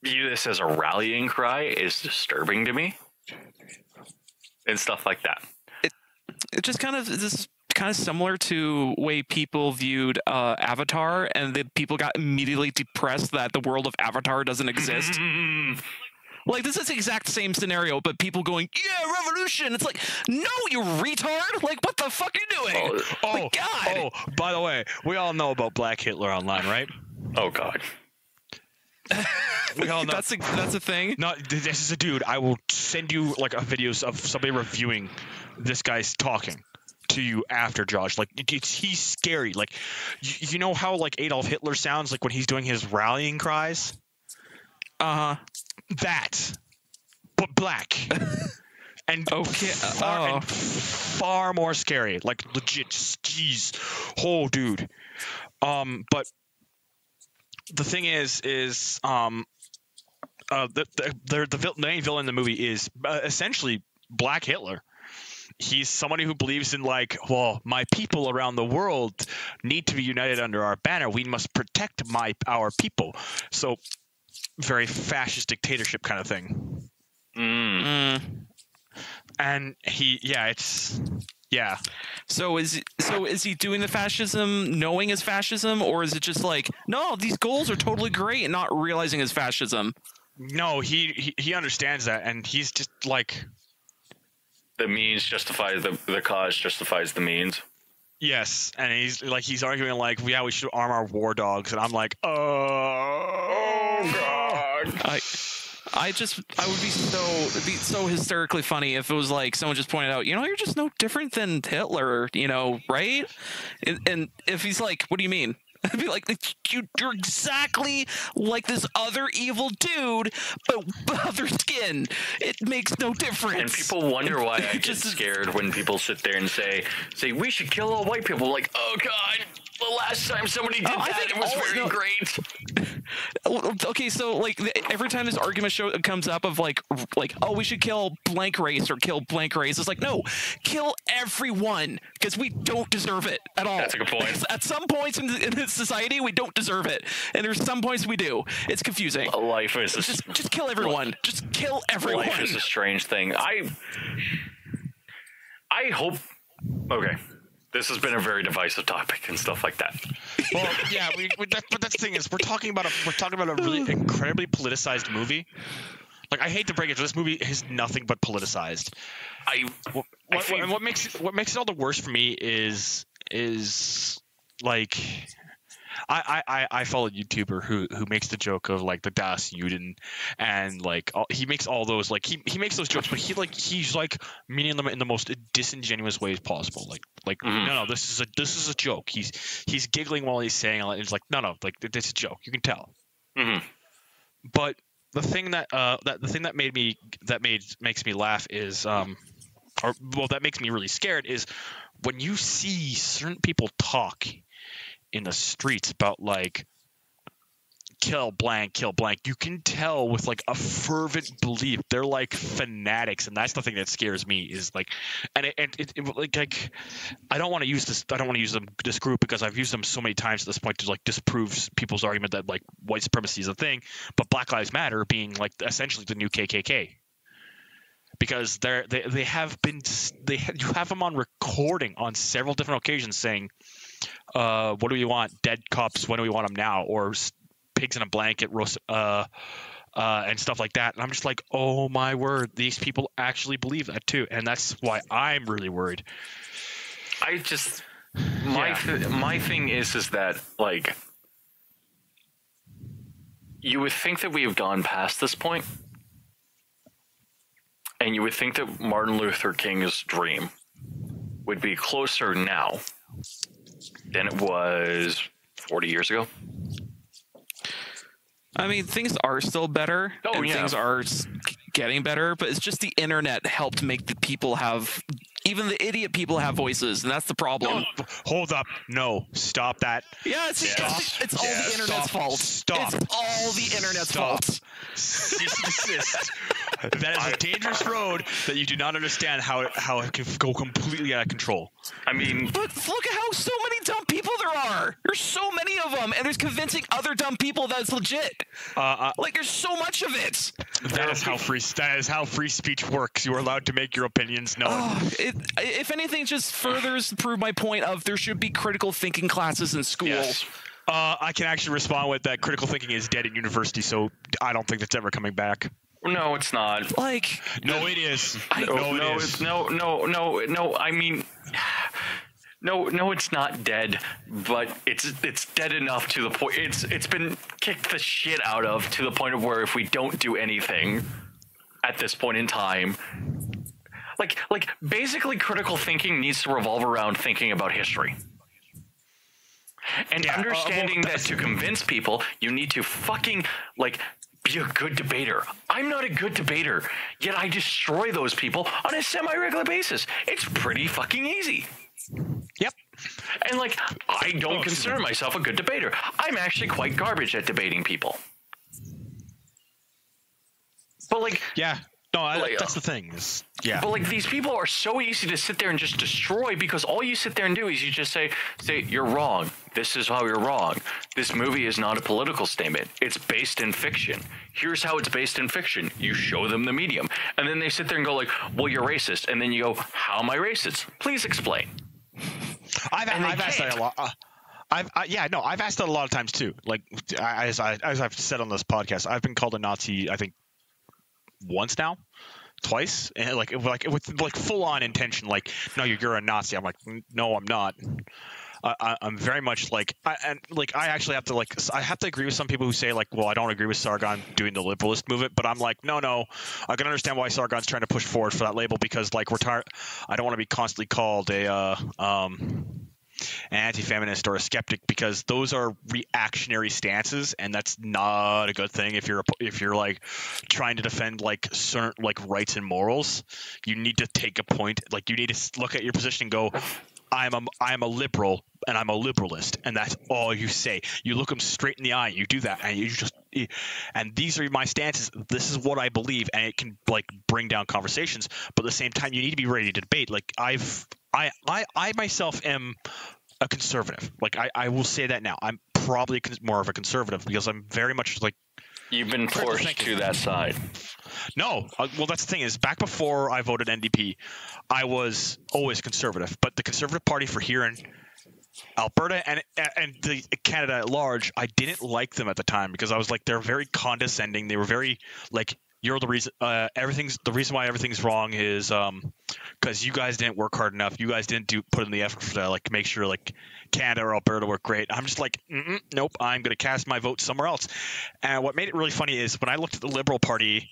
view this as a rallying cry is disturbing to me and stuff like that. It just kind of this kind of similar to way people viewed uh, Avatar, and the people got immediately depressed that the world of Avatar doesn't exist. [LAUGHS] like this is the exact same scenario, but people going, "Yeah, revolution!" It's like, no, you retard! Like, what the fuck are you doing? Oh, Oh, God. oh, by the way, we all know about Black Hitler online, right? oh God. [LAUGHS] We all know. that's a, that's a thing. Not th- this is a dude. I will send you like a videos of somebody reviewing this guy's talking to you after Josh. Like it's, he's scary. Like you, you know how like Adolf Hitler sounds like when he's doing his rallying cries. Uh huh. That, but black. [LAUGHS] And Okay, far, oh. and far more scary. Like legit, jeez, oh dude. Um, but the thing is, is um, uh, the the the, the, main villain in the movie is uh, essentially Black Hitler. He's somebody who believes in like, well, my people around the world need to be united under our banner. We must protect my our people. So, very fascist dictatorship kind of thing. Mm. Mm. And he, yeah, it's yeah. So is so is he doing the fascism knowing his fascism, or is it just like, no, these goals are totally great, and not realizing his fascism? No, he, he he understands that, and he's just like, The means justifies the the cause justifies the means. yes, and he's like he's arguing like, yeah, we should arm our war dogs, and I'm like, oh, god. I I just I would be so be so hysterically funny if it was like someone just pointed out, you know, you're just no different than Hitler, you know, right? And, and if he's like, what do you mean? [LAUGHS] I'd be like, you, you're exactly like this other evil dude, but, but [LAUGHS] other skin. It makes no difference. And people wonder why I [LAUGHS] get Just- scared when people sit there and say, "Say we should kill all white people." Like, oh god, the last time somebody did Oh, that, it was all- very no. great. [LAUGHS] Okay, so like every time this argument show comes up of like like oh we should kill blank race or kill blank race, it's like no, kill everyone because we don't deserve it at all. That's a good point. At some points in, in this society, we don't deserve it, and there's some points we do. It's confusing. Life is a Just just kill everyone. Just kill everyone. life is a strange thing. I I hope. Okay, this has been a very divisive topic and stuff like that. Well, yeah, we, we, that, but that's the thing is we're talking about a we're talking about a really [LAUGHS] incredibly politicized movie. Like I hate to break it, this movie is nothing but politicized. I What, I what, and what makes it, what makes it all the worse for me is is like I, I, I- I follow a YouTuber who who makes the joke of like the Das Juden and like all, he makes all those like he, he makes those jokes but he like he's like meaning them in the most disingenuous ways possible like like Mhm. no no this is a this is a joke he's he's giggling while he's saying it it's like no no like this is a joke you can tell mhm. but the thing that uh that the thing that made me that made makes me laugh is um or well that makes me really scared is when you see certain people talk in the streets about like kill blank kill blank. You can tell with like a fervent belief. They're like fanatics and that's the thing that scares me is like and it, and it, it like, like i don't want to use this i don't want to use them this group because i've used them so many times at this point to like disprove people's argument that like white supremacy is a thing but black lives matter being like essentially the new kkk because they're they, they have been they you have them on recording on several different occasions saying uh what do we want dead cops when do we want them now or pigs in a blanket roast uh uh, and stuff like that. And I'm just like, oh my word, these people actually believe that too, and that's why I'm really worried. I just my Yeah. th- my thing is is that like you would think that we have gone past this point, and you would think that Martin Luther King's dream would be closer now than it was 40 years ago. I mean, things are still better. Oh, and yeah. things are getting better, but it's just the internet helped make the people have, even the idiot people have voices, and that's the problem. Hold up, no, stop that. Yeah, it's, Yeah. it's, it's all Yeah, the internet's stop. fault. Stop. It's all the internet's Stop. fault. Cease and desist. That is a dangerous road that you do not understand how it, how it can go completely out of control. I mean, But look at how so many dumb people there are. There's so many of them, and there's convincing other dumb people that it's legit. Uh, uh, Like there's so much of it. that is how free that is how free speech works. You are allowed to make your opinions known. Oh, it, if anything, just furthers [SIGHS] to prove my point of there should be critical thinking classes in school. yes. Uh, I can actually respond with that critical thinking is dead in university, so I don't think that's ever coming back. No, it's not. Like, No, it is. no, no, no, is. it's no, no, no, no. I mean, [SIGHS] no, no, it's not dead, but it's it's dead enough to the point. It's it's been kicked the shit out of to the point of where if we don't do anything at this point in time, like like basically critical thinking needs to revolve around thinking about history. And Yeah, uh, well, understanding that to convince people, you need to fucking like be a good debater. I'm not a good debater, yet I destroy those people on a semi-regular basis. It's pretty fucking easy. Yep. And like, I don't Oh, consider myself a good debater. I'm actually quite garbage at debating people. But like, Yeah. No, I, Like, that's the thing. Is yeah. But like these people are so easy to sit there and just destroy because all you sit there and do is you just say, "Say you're wrong. This is how you're wrong. This movie is not a political statement. It's based in fiction. Here's how it's based in fiction." You show them the medium, and then they sit there and go like, "Well, you're racist," and then you go, "How am I racist? Please explain." [LAUGHS] I've, I've asked that a lot. Uh, I've I, yeah no I've asked that a lot of times too. Like I- as I as I've said on this podcast, I've been called a Nazi. I think once now, twice, [LAUGHS] and like like with like full on intention. Like no, you're, you're a Nazi. I'm like no, I'm not. I, I'm very much like I, and like I actually have to like I have to agree with some people who say like well I don't agree with Sargon doing the liberalist movement, but I'm like no no I can understand why Sargon's trying to push forward for that label because like we're tired. I don't want to be constantly called a uh, um anti-feminist or a skeptic because those are reactionary stances, and that's not a good thing. If you're if you're like trying to defend like certain like rights and morals, you need to take a point. Like you need to look at your position and go, I'm a I'm a liberal and I'm a liberalist, and that's all you say. You look them straight in the eye. You do that, and you just and these are my stances. This is what I believe, and it can like bring down conversations. But at the same time, you need to be ready to debate. Like I've I I I myself am a conservative. Like I I will say that now. I'm probably more of a conservative because I'm very much like You've been forced to that side. no. Uh, well, that's the thing is back before I voted NDP, I was always conservative. But the Conservative Party for here in Alberta and and the Canada at large, I didn't like them at the time because I was like they're very condescending. They were very like you're the reason uh, everything's the reason why everything's wrong is um because you guys didn't work hard enough. You guys didn't do put in the effort to like make sure like Canada or Alberta work great. I'm just like, nope. I'm gonna cast my vote somewhere else. And what made it really funny is when I looked at the Liberal Party,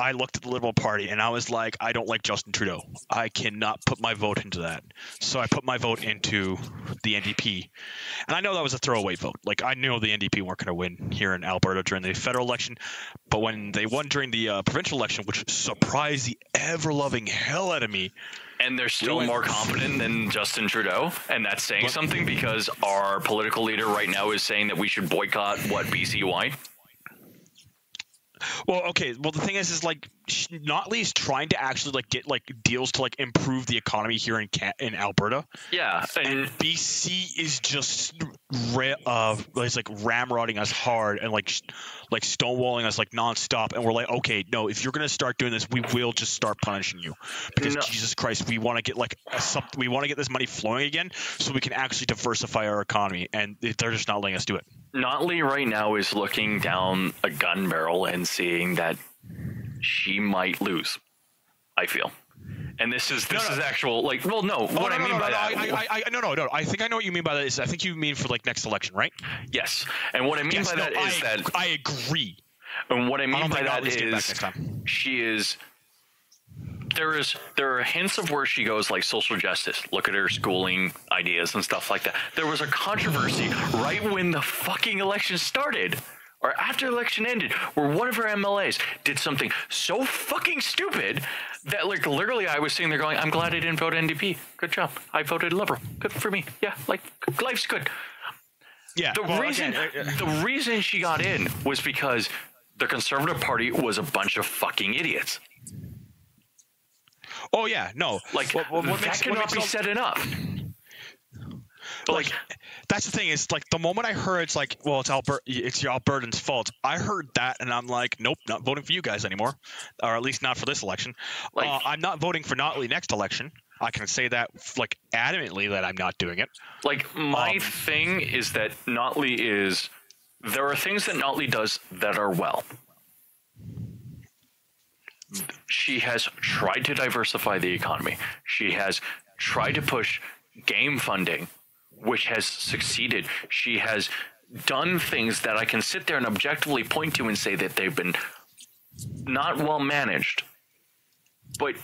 I looked at the Liberal Party and I was like, I don't like Justin Trudeau. I cannot put my vote into that. So I put my vote into the NDP. And I know that was a throwaway vote. Like I knew the NDP weren't going to win here in Alberta during the federal election, but when they won during the uh, provincial election, which surprised the ever-loving hell out of me, And they're still more competent than Justin Trudeau. And that's saying something because our political leader right now is saying that we should boycott what BC wine. Well, okay. Well, the thing is, is like sh- Notley is trying to actually like get like deals to like improve the economy here in Can- in Alberta, Yeah. and And BC is just ra- uh, it's like ramrodding us hard and like sh- like stonewalling us like nonstop, and we're like, okay, no, if you're gonna start doing this, we will just start punishing you because No. Jesus Christ, we want to get like a, some, we want to get this money flowing again, so we can actually diversify our economy, and they're just not letting us do it. Notley right now is looking down a gun barrel and seeing that she might lose. I feel. And this is this no. is actual like well no Oh, what no, I mean no, by no, that I, I, I, no, no, no. I think I know what you mean by that. Is I think you mean for like next election, right? yes and what I mean Yes, by no, that is I, that I agree. and what I I mean don't by that Notley's getting back is she is there is there are hints of where she goes like social justice look at her schooling ideas and stuff like that. There was a controversy right when the fucking election started or after the election ended where one of her mlas did something so fucking stupid that like literally i was sitting there going i'm glad i didn't vote ndp good job. I voted liberal. Good for me. Yeah like life's good. Yeah. the well, reason again, uh, the reason she got in was because the conservative party was a bunch of fucking idiots oh yeah, no. Like what, what, what that makes, what cannot makes be said enough. like, Like that's the thing is like the moment I heard it's like, well, it's Albert, it's your Albertans' fault. I heard that and I'm like, nope, not voting for you guys anymore, or at least not for this election. Like- uh, I'm not voting for Notley next election. I can say that like adamantly that I'm not doing it. like my Um, thing is that Notley is there are things that Notley does that are well. She has tried to diversify the economy. She has tried to push game funding, which has succeeded. She has done things that I can sit there and objectively point to and say that they've been not well managed. But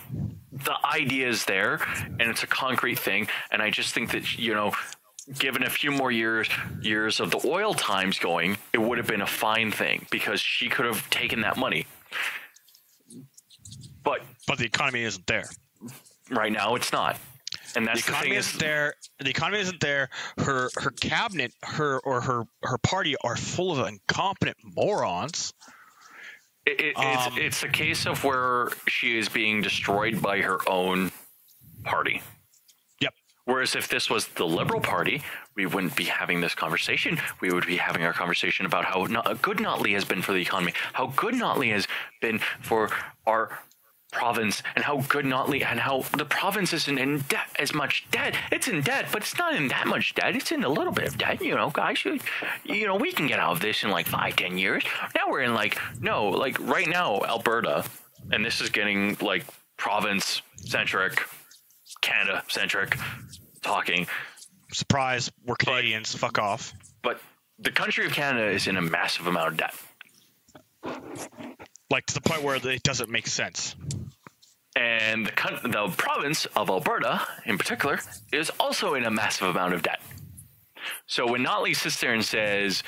the idea is there and it's a concrete thing. And I just think that, you know, given a few more years years of the oil times going, it would have been a fine thing because she could have taken that money. But But the economy isn't there. right now it's not. And The that's the, economy thing isn't is there. The economy isn't there. Her her cabinet, her or her her party are full of incompetent morons. it, it, um, it's it's a case of where she is being destroyed by her own party. Yep. Whereas if this was the Liberal Party, we wouldn't be having this conversation. We would be having our conversation about how not, good Notley has been for the economy, how good Notley has been for our province, and how good Notley and how the province isn't in debt as much debt. It's in debt, but it's not in that much debt. It's in a little bit of debt. You know, guys, you, you know, we can get out of this in like five, ten years. Now we're in like no, like right now, Alberta, and this is getting like province centric, Canada centric talking. Surprise, we're Canadians. Fuck off. but the country of Canada is in a massive amount of debt. Like to the point where it doesn't make sense. And the, the province of Alberta, in particular, is also in a massive amount of debt. So when Notley sits there and says,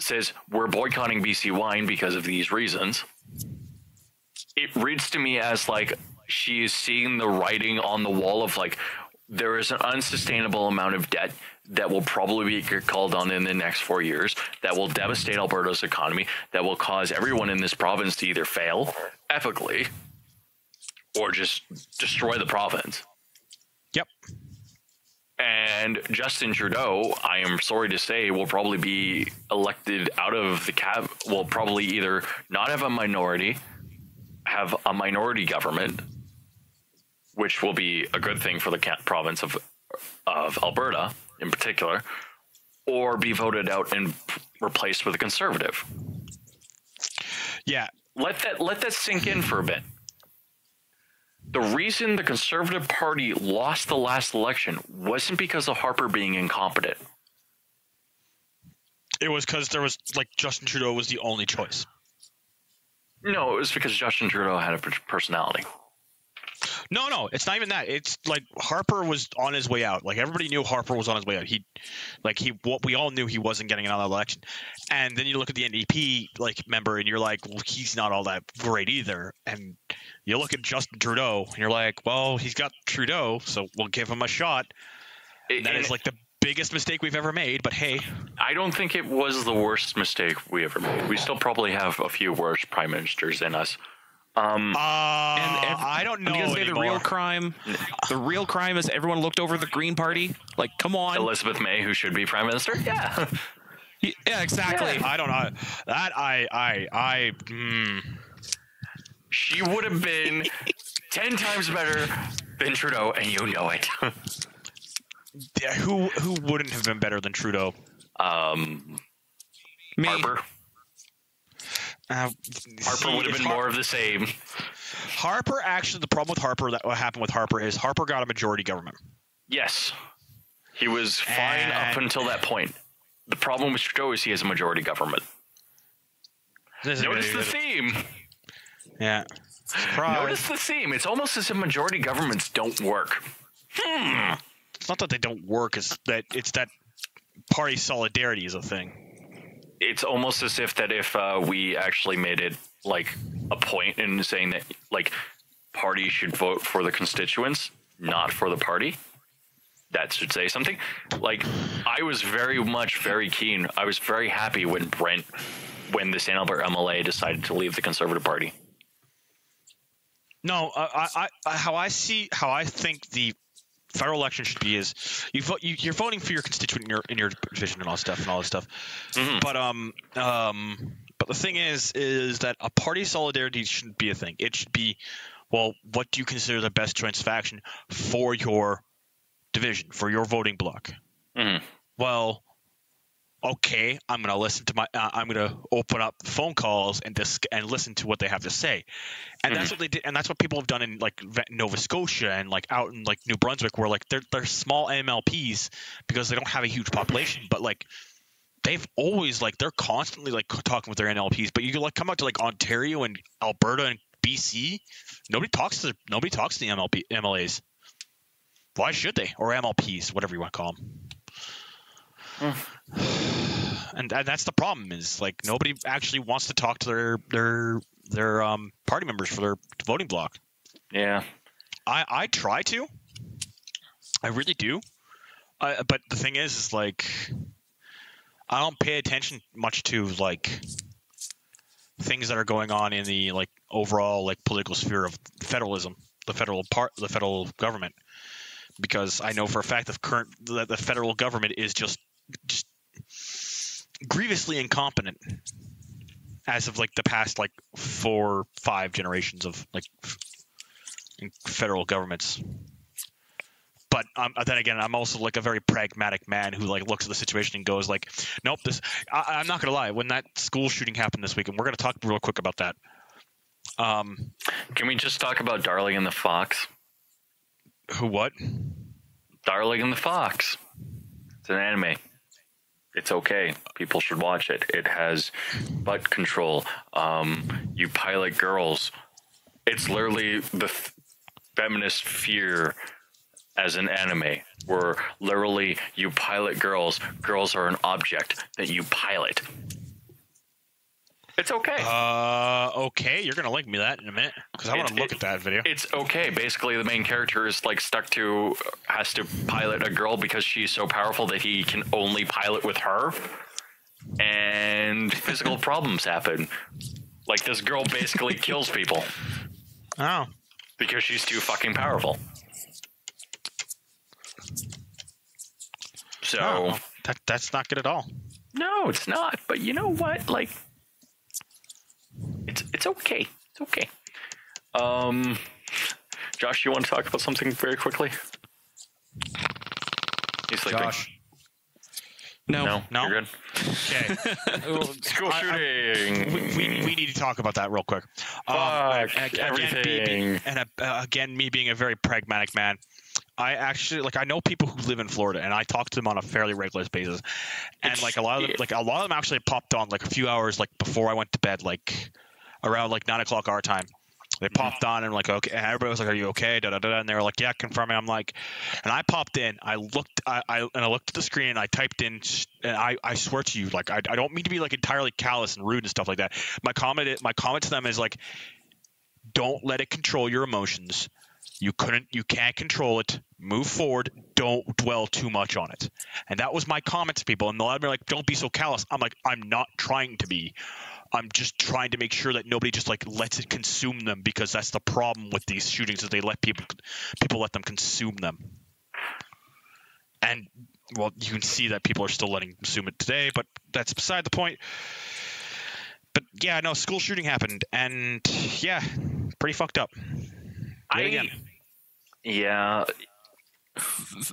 says we're boycotting BC wine because of these reasons, it reads to me as like she is seeing the writing on the wall of like there is an unsustainable amount of debt that will probably be called on in the next four years that will devastate Alberta's economy, that will cause everyone in this province to either fail ethically or just destroy the province. Yep. And Justin Trudeau, I am sorry to say, will probably be elected out of the cab. Will probably either not have a minority, have a minority government, which will be a good thing for the province of of Alberta in particular, or be voted out and replaced with a conservative. Yeah. Let that let that sink in for a bit. The reason the Conservative Party lost the last election wasn't because of Harper being incompetent. It was because there was like Justin Trudeau was the only choice. No, it was because Justin Trudeau had a personality. No, no, it's not even that. It's like Harper was on his way out. Like everybody knew Harper was on his way out. He, like he, what we all knew he wasn't getting another election. And then you look at the NDP like member, and you're like, well, he's not all that great either. And you look at Justin Trudeau, and you're like, well, he's got Trudeau, so we'll give him a shot. It- That and is like the biggest mistake we've ever made. But hey, I don't think it was the worst mistake we ever made. We still probably have a few worse prime ministers in us. Um, uh, ev- I don't know I'm gonna say the real crime. The real crime is everyone looked over the Green Party. Like, come on. Elizabeth May, who should be prime minister, yeah, [LAUGHS] Yeah, exactly. I don't know that. I, I, I. Mm, she would have been ten times better than Trudeau, and you know it. [LAUGHS] yeah, who, who wouldn't have been better than Trudeau? um, Me. Harper, Uh, Harper see, would have been Har- more of the same. Harper actually, the problem with Harper that what happened with Harper is Harper got a majority government. Yes, he was fine up until that point. The problem with Trudeau is he has a majority government. Notice the theme. Yeah. Surprise. Notice the theme. It's almost as if majority governments don't work. Hmm. It's not that they don't work; it's that it's that party solidarity is a thing. It's almost as if that if uh, we actually made it like a point in saying that like parties should vote for the constituents, not for the party. That should say something. Like I was very much very keen. I was very happy when Brent, when the St. Albert MLA decided to leave the Conservative Party. No, uh, I, I, I, how I see, how I think the federal election should be is you vote, you, you're voting for your constituent in your in your division and all stuff and all this stuff. Mhm. But um um, but the thing is, is that a party solidarity shouldn't be a thing. It should be, well, what do you consider the best choice for your division, for your voting block? Mhm. Well, okay, I'm gonna listen to my, uh, I'm gonna open up phone calls and dis- and listen to what they have to say, and that's what they did, and that's what people have done in like Nova Scotia and like out in like New Brunswick, where like they're they're small MLPs because they don't have a huge population, but like they've always like they're constantly like talking with their NLPs, but you like come out to like Ontario and Alberta and BC, nobody talks to nobody talks to the MLP MLAs. Why should they or MLPs, whatever you want to call them? [SIGHS] and, and that's the problem is like nobody actually wants to talk to their their their um, party members for their voting block. Yeah. I I try to, I really do, uh, but the thing is, is like I don't pay attention much to like things that are going on in the like overall like political sphere of federalism, the federal part, the federal government, because I know for a fact that current that the federal government is just just grievously incompetent as of like the past like four five generations of like federal governments but um, then again i'm also like a very pragmatic man who like looks at the situation and goes like nope this I, i'm not gonna lie when that school shooting happened this week and we're gonna talk real quick about that um Can we just talk about Darling and the Fox? who what Darling and the Fox. It's an anime. It's okay. People should watch it. It has butt control. Um, you pilot girls. it's literally the f- feminist fear as an anime, where literally you pilot girls. Girls are an object that you pilot. It's okay. Uh, okay, you're gonna link me that in a minute because I want to look it- at that video. it's okay. Basically, the main character is like stuck to has to pilot a girl because she's so powerful that he can only pilot with her, and physical [LAUGHS] problems happen. Like this girl basically [LAUGHS] kills people Oh, because she's too fucking powerful. So oh, that that's not good at all. no, it's not. But you know what? Like, it's it's okay. It's okay. Um, Josh, you want to talk about something very quickly? He's sleeping. Josh. No. No, No? you're good. Okay. [LAUGHS] School I- I- shooting. we, we, we need to talk about that real quick. Um, Fuck and- again, everything. me- and uh, again, me being a very pragmatic man, I actually like I know people who live in Florida, and I talk to them on a fairly regular basis. And It's- like a lot of them, like a lot of them actually popped on like a few hours like before I went to bed, like around like nine o'clock our time. They mm-hmm. popped on and like okay, and everybody was like, "Are you okay?" Da da da. da. And they were like, "Yeah, confirming." I'm like, and I popped in. I looked, I, I and I looked at the screen and I typed in, and I, I swear to you, like I, I don't mean to be like entirely callous and rude and stuff like that. My comment, my comment to them is like, don't let it control your emotions. You couldn't, you can't control it. Move forward. Don't dwell too much on it. And that was my comment to people. And a lot of them are like, "Don't be so callous." I'm like, I'm not trying to be. I'm just trying to make sure that nobody just like lets it consume them because that's the problem with these shootings is they let people people let them consume them. And well, you can see that people are still letting consume it today, but that's beside the point. But yeah, no, school shooting happened, and yeah, pretty fucked up. I, again. yeah,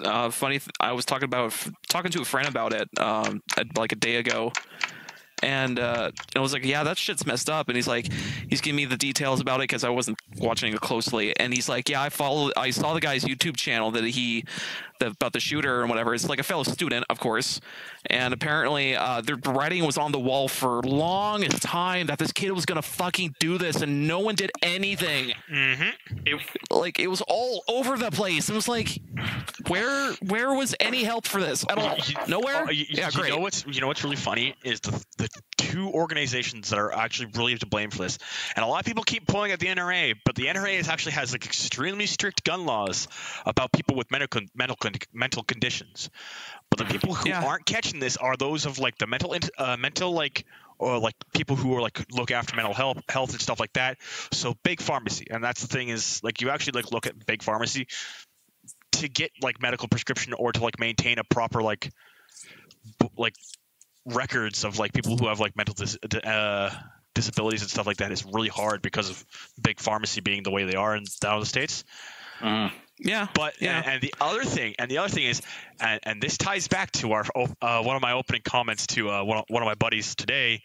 uh, funny. Th- I was talking about talking to a friend about it um, like a day ago, and uh, I was like, "Yeah, that shit's messed up." And he's like, he's giving me the details about it because I wasn't watching it closely. And he's like, "Yeah, I follow. I saw the guy's YouTube channel that he the, about the shooter and whatever. It's like a fellow student, of course, and apparently uh, the writing was on the wall for longest time that this kid was gonna fucking do this, and no one did anything. it, Like it was all over the place. It was like, where where was any help for this at all? You- Nowhere. Oh, you, yeah, you know what's you know what's really funny is the the two organizations that are actually really to blame for this, and a lot of people keep pulling at the NRA, but the NRA is actually has like extremely strict gun laws about people with mental mental mental conditions. But the people who Yeah. aren't catching this are those of like the mental uh, mental like or like people who are like look after mental health health and stuff like that. So big pharmacy, and that's the thing is like you actually like look at big pharmacy to get like medical prescription or to like maintain a proper like b- like records of like people who have like mental dis- uh, disabilities and stuff like that is really hard because of big pharmacy being the way they are in down in the states. mm, yeah, But Yeah. and, and the other thing, and the other thing is, and, and this ties back to our uh, one of my opening comments to uh, one, of, one of my buddies today,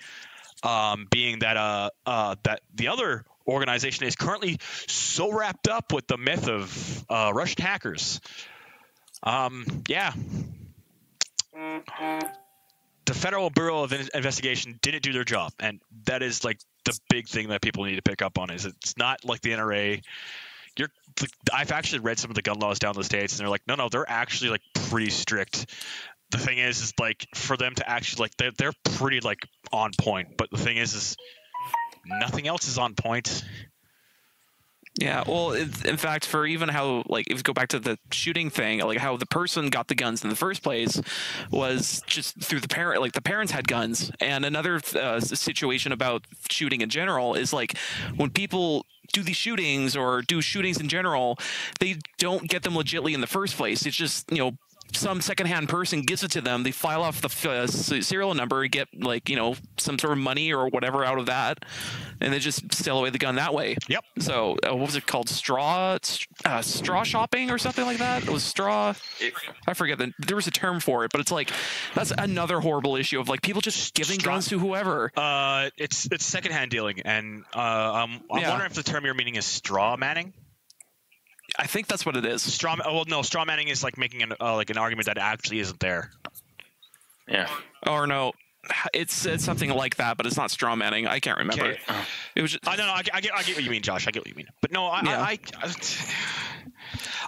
um, being that uh, uh, that the other organization is currently so wrapped up with the myth of uh, Russian hackers. Um, yeah. The Federal Bureau of Investigation didn't do their job, and that is like the big thing that people need to pick up on. Is it's not like the NRA you're I've actually read some of the gun laws down in the states, and they're like, no, no, they're actually like pretty strict. The thing is, is like for them to actually like they're they're pretty like on point. But the thing is, is nothing else is on point. Yeah, well, in fact, for even how like if you go back to the shooting thing, like how the person got the guns in the first place was just through the parent. Like the parents had guns, and another uh, situation about shooting in general is like when people do these shootings or do shootings in general, they don't get them legitly in the first place. It's just you know some secondhand person gives it to them. They file off the f- uh, serial number and get like you know some sort of money or whatever out of that, and they just sell away the gun that way. Yep. So uh, what was it called? Straw, uh, straw shopping or something like that. It was straw. it, I forget the there was a term for it, but it's like that's another horrible issue of like people just giving Straw- guns to whoever. Uh, it's it's secondhand dealing, and uh, um, I'm Yeah. wondering if the term you're meaning is straw manning. I think that's what it is. Straw. Oh, well, no, straw manning is like making an uh, like an argument that actually isn't there. yeah. Or no, It's it's something like that, but it's not straw manning. I can't remember. Okay. It was just, I don't know. I, I get, I get what you mean, Josh. I get what you mean. But no, I, Yeah. I, I,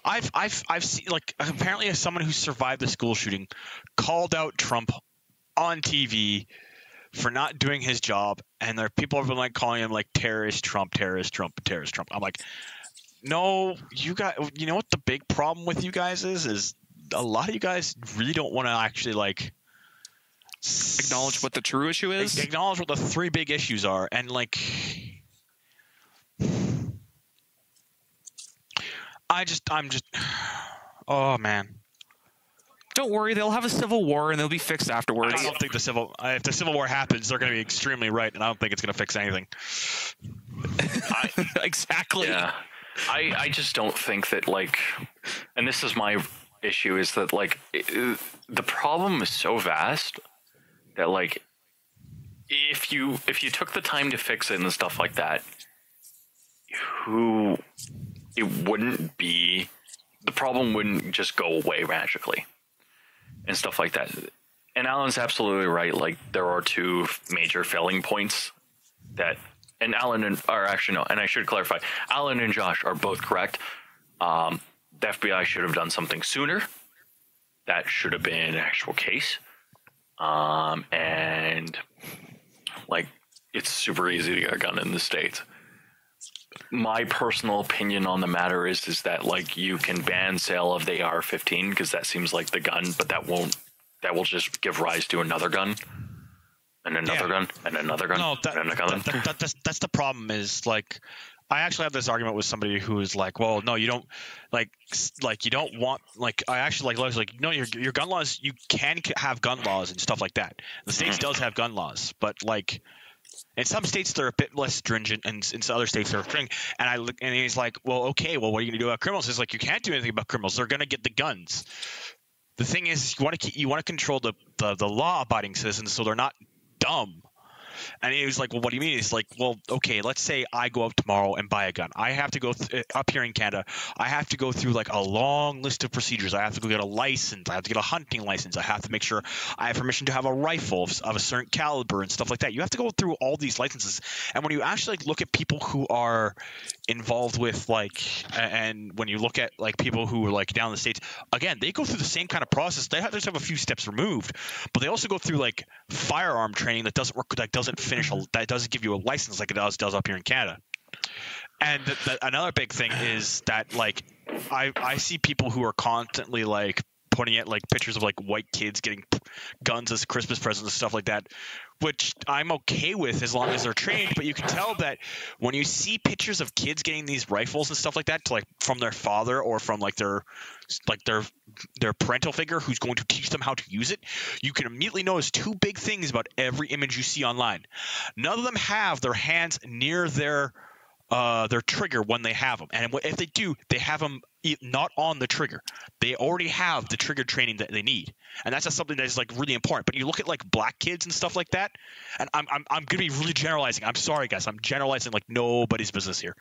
I've, I've, I've seen like apparently as someone who survived the school shooting, called out Trump on TV for not doing his job, and there are people have been like calling him like terrorist Trump, terrorist Trump, terrorist Trump. I'm like, no, you got. You know what the big problem with you guys is? Is a lot of you guys really don't want to actually like acknowledge what the true issue is. acknowledge what the three big issues are and like i just i'm just [SIGHS] oh man Don't worry, they'll have a civil war and they'll be fixed afterwards. i don't think the civil uh, if the civil war happens they're going to be extremely right and i don't think it's going to fix anything [LAUGHS] exactly. Yeah. I, I just don't think that like and this is my issue is that like it, the problem is so vast that like if you if you took the time to fix it and stuff like that who it wouldn't be the problem wouldn't just go away magically and stuff like that. And alan's absolutely right like there are two major failing points that and Alan and or actually no, and I should clarify, Alan and Josh are both correct. Um, the FBI should have done something sooner. That should have been an actual case. Um, and like it's super easy to get a gun in the states. My personal opinion on the matter is is that like you can ban sale of the AR-15 because that seems like the gun, but that won't. That will just give rise to another gun, and another Yeah. gun, and another gun, no that, and another gun. that, that, that- that's, that's the problem is like i actually have this argument with somebody who is like well no you don't like like you don't want like i actually like like no your, your gun laws you can have gun laws and stuff like that. The states mm-hmm. does have gun laws but like in some states they're a bit less stringent and in some other states they're stringent and i look and he's like well okay well what are you going to do about criminals? He's like you can't do anything about criminals. They're going to get the guns. The thing is you want to keep, you want to control the, the the law abiding citizens so they're not dumb and he was like, "Well, what do you mean?" He's like, "Well, okay, let's say I go out tomorrow and buy a gun. I have to go th- uh, up here in Canada. I have to go through like a long list of procedures. I have to go get a license. I have to get a hunting license. I have to make sure I have permission to have a rifle of, of a certain caliber and stuff like that. You have to go through all these licenses. And when you actually like, look at people who are involved with like, and when you look at like people who are like down in the states, again, they go through the same kind of process. They have, they just have a few steps removed, but they also go through like firearm training that doesn't work that doesn't finish a, that doesn't give you a license like it does does up here in Canada. And the, the, another big thing is that like I I see people who are constantly like putting it like pictures of like white kids getting guns as Christmas presents and stuff like that, which I'm okay with as long as they're trained. But you can tell that when you see pictures of kids getting these rifles and stuff like that, to like from their father or from like their like their their parental figure who's going to teach them how to use it, you can immediately notice two big things about every image you see online. None of them have their hands near their uh, their trigger when they have them, and if they do, they have them not on the trigger. They already have the trigger training that they need, and that's just something that is like really important. But you look at like black kids and stuff like that, and I'm I'm, I'm gonna be really generalizing. I'm sorry, guys. I'm generalizing like nobody's business here.